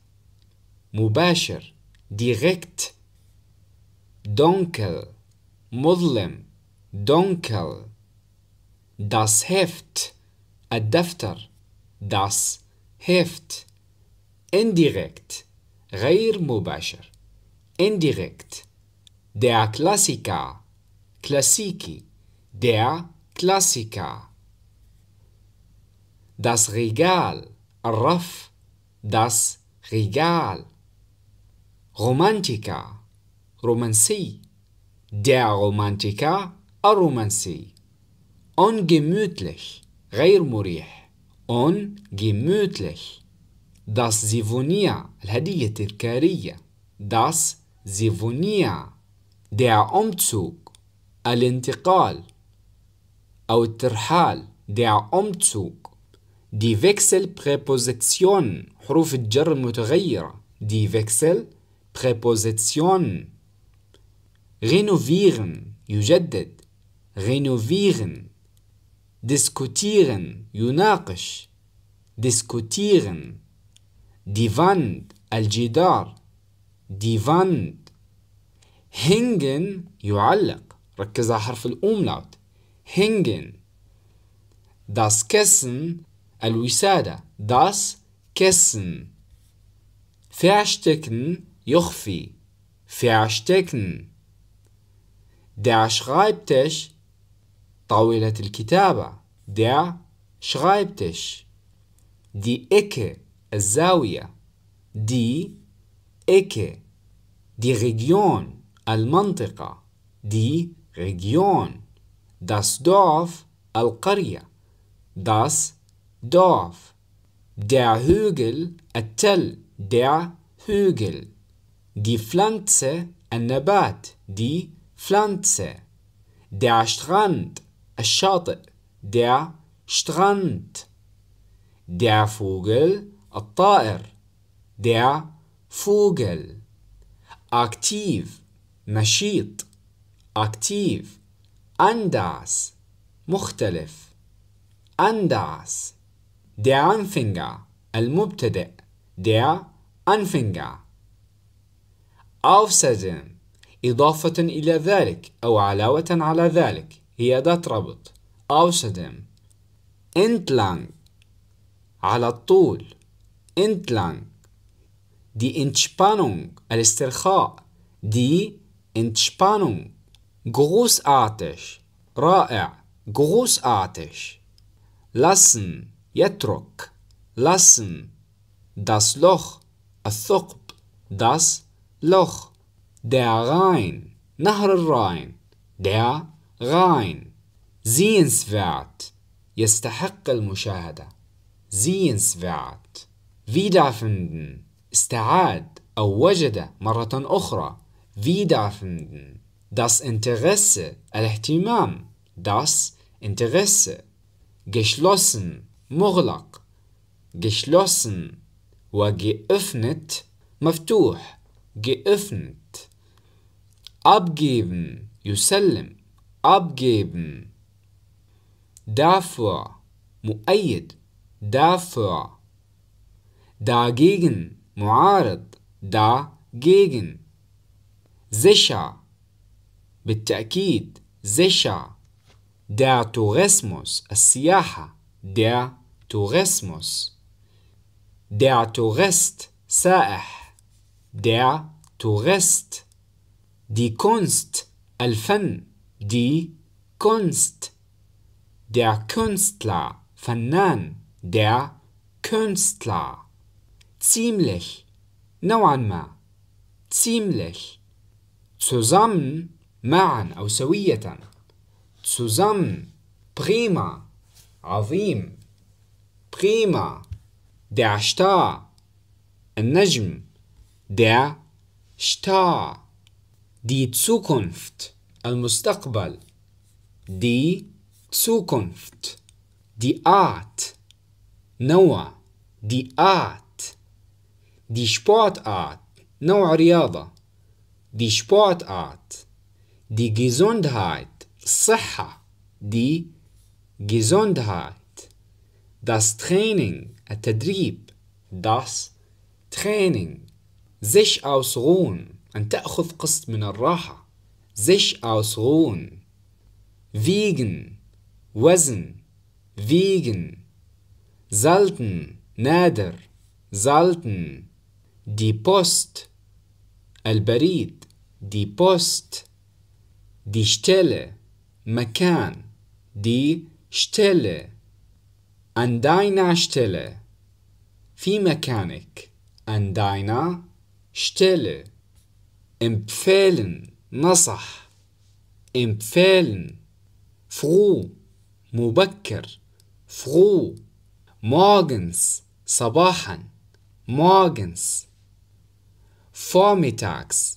مباشر direkt dunkel مظلم dunkel das Heft الدفتر das Heft indirekt غير مباشر indirekt der Klassiker Klassiki der Klassiker das Regal الرف das Regal Romantiker رومانسي der Romantiker الرومانسي ungemütlich غير مريح ungemütlich das Sivonia الهدية التذكارية das Sivonia der Umzug الانتقال أو الترحال der Umzug die Wechselpräpositionen حروف الجر المتغيرة die Wechselpräpositionen renovieren يجدد renovieren diskutieren يناقش diskutieren die Wand الجدار die Wand hängen يعلق ركز على حرف الأوملاوت هينجن داس كيسن الوسادة. داس كيسن فيرشتكن يخفي. فيرشتكن der Schreibtisch. طاولة الكتابة. Der Schreibtisch. Die Ecke. الزاوية. دي Ecke. دي ريجيون المنطقة. دي Region das Dorf القرية das Dorf der Hügel التل der Hügel die Pflanze النبات die Pflanze der Strand الشاطئ der Strand der Vogel الطائر der Vogel aktiv نشيط aktiv anders مختلف anders der Anfänger المبتدئ der Anfänger außerdem إضافة إلى ذلك أو علاوة على ذلك هي أداة ربط außerdem entlang على الطول entlang die Entspannung الاسترخاء die Entspannung großartig رائع großartig lassen يترك lassen das Loch الثقب das Loch der Rhein نهر الراين der Rhein sehenswert يستحق المشاهدة sehenswert wiederfinden استعاد أو وجد مرة أخرى wiederfinden das Interesse الاهتمام das Interesse geschlossen مغلق geschlossen وgeöffnet مفتوح geöffnet abgeben يسلم abgeben dafür مؤيد dafür dagegen معارض dagegen sicher بالتأكيد sicher der Tourismus السياحة der Tourismus der Tourist سائح der Tourist die Kunst الفن die Kunst der Künstler فنان der Künstler ziemlich نوعا ما ziemlich zusammen معا أو سوية zusammen prima عظيم prima der Star النجم der Star die Zukunft المستقبل die Zukunft die Art نوع die Art die Sportart نوع رياضة die Sportart die Gesundheit الصحة die Gesundheit das Training التدريب das Training sich ausruhen أن تأخذ قسط من الراحة sich ausruhen wiegen وزن wiegen selten نادر selten die Post البريد die Post die Stelle. مكان. die Stelle. an deiner Stelle. في مكانك. an deiner Stelle. empfehlen. نصح. empfehlen. früh. مبكر. früh. morgens صباحا. morgens vormittags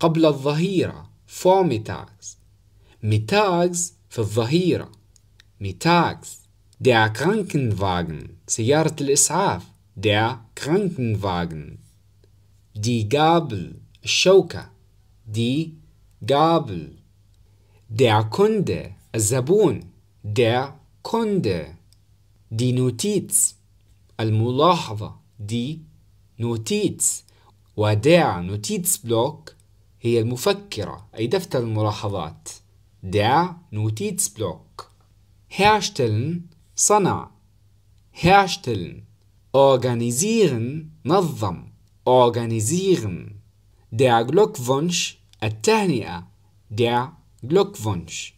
قبل الظهيرة. Vormittags mittags في الظهيرة ميتاكس Der Krankenwagen سيارة الإسعاف Der Krankenwagen Die Gabel الشوكة Die Gabel Der Kunde الزبون Der Kunde Die Notiz الملاحظة Die Notiz ودع نوتيتس بلوك هي المفكرة أي دفتر الملاحظات. Der Notizblock herstellen صنع. herstellen organisieren نظم. organisieren der Glückwunsch التهنئة. der Glückwunsch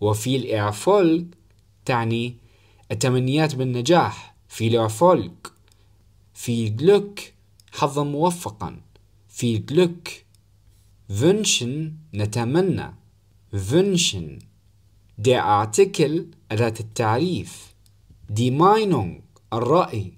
وفي الإرفولك تعني التمنيات بالنجاح. في الإرفولك في جلوك حظا موفقا. في جلوك wünschen نتمنى wünschen der Artikel أداة التعريف die Meinung الرأي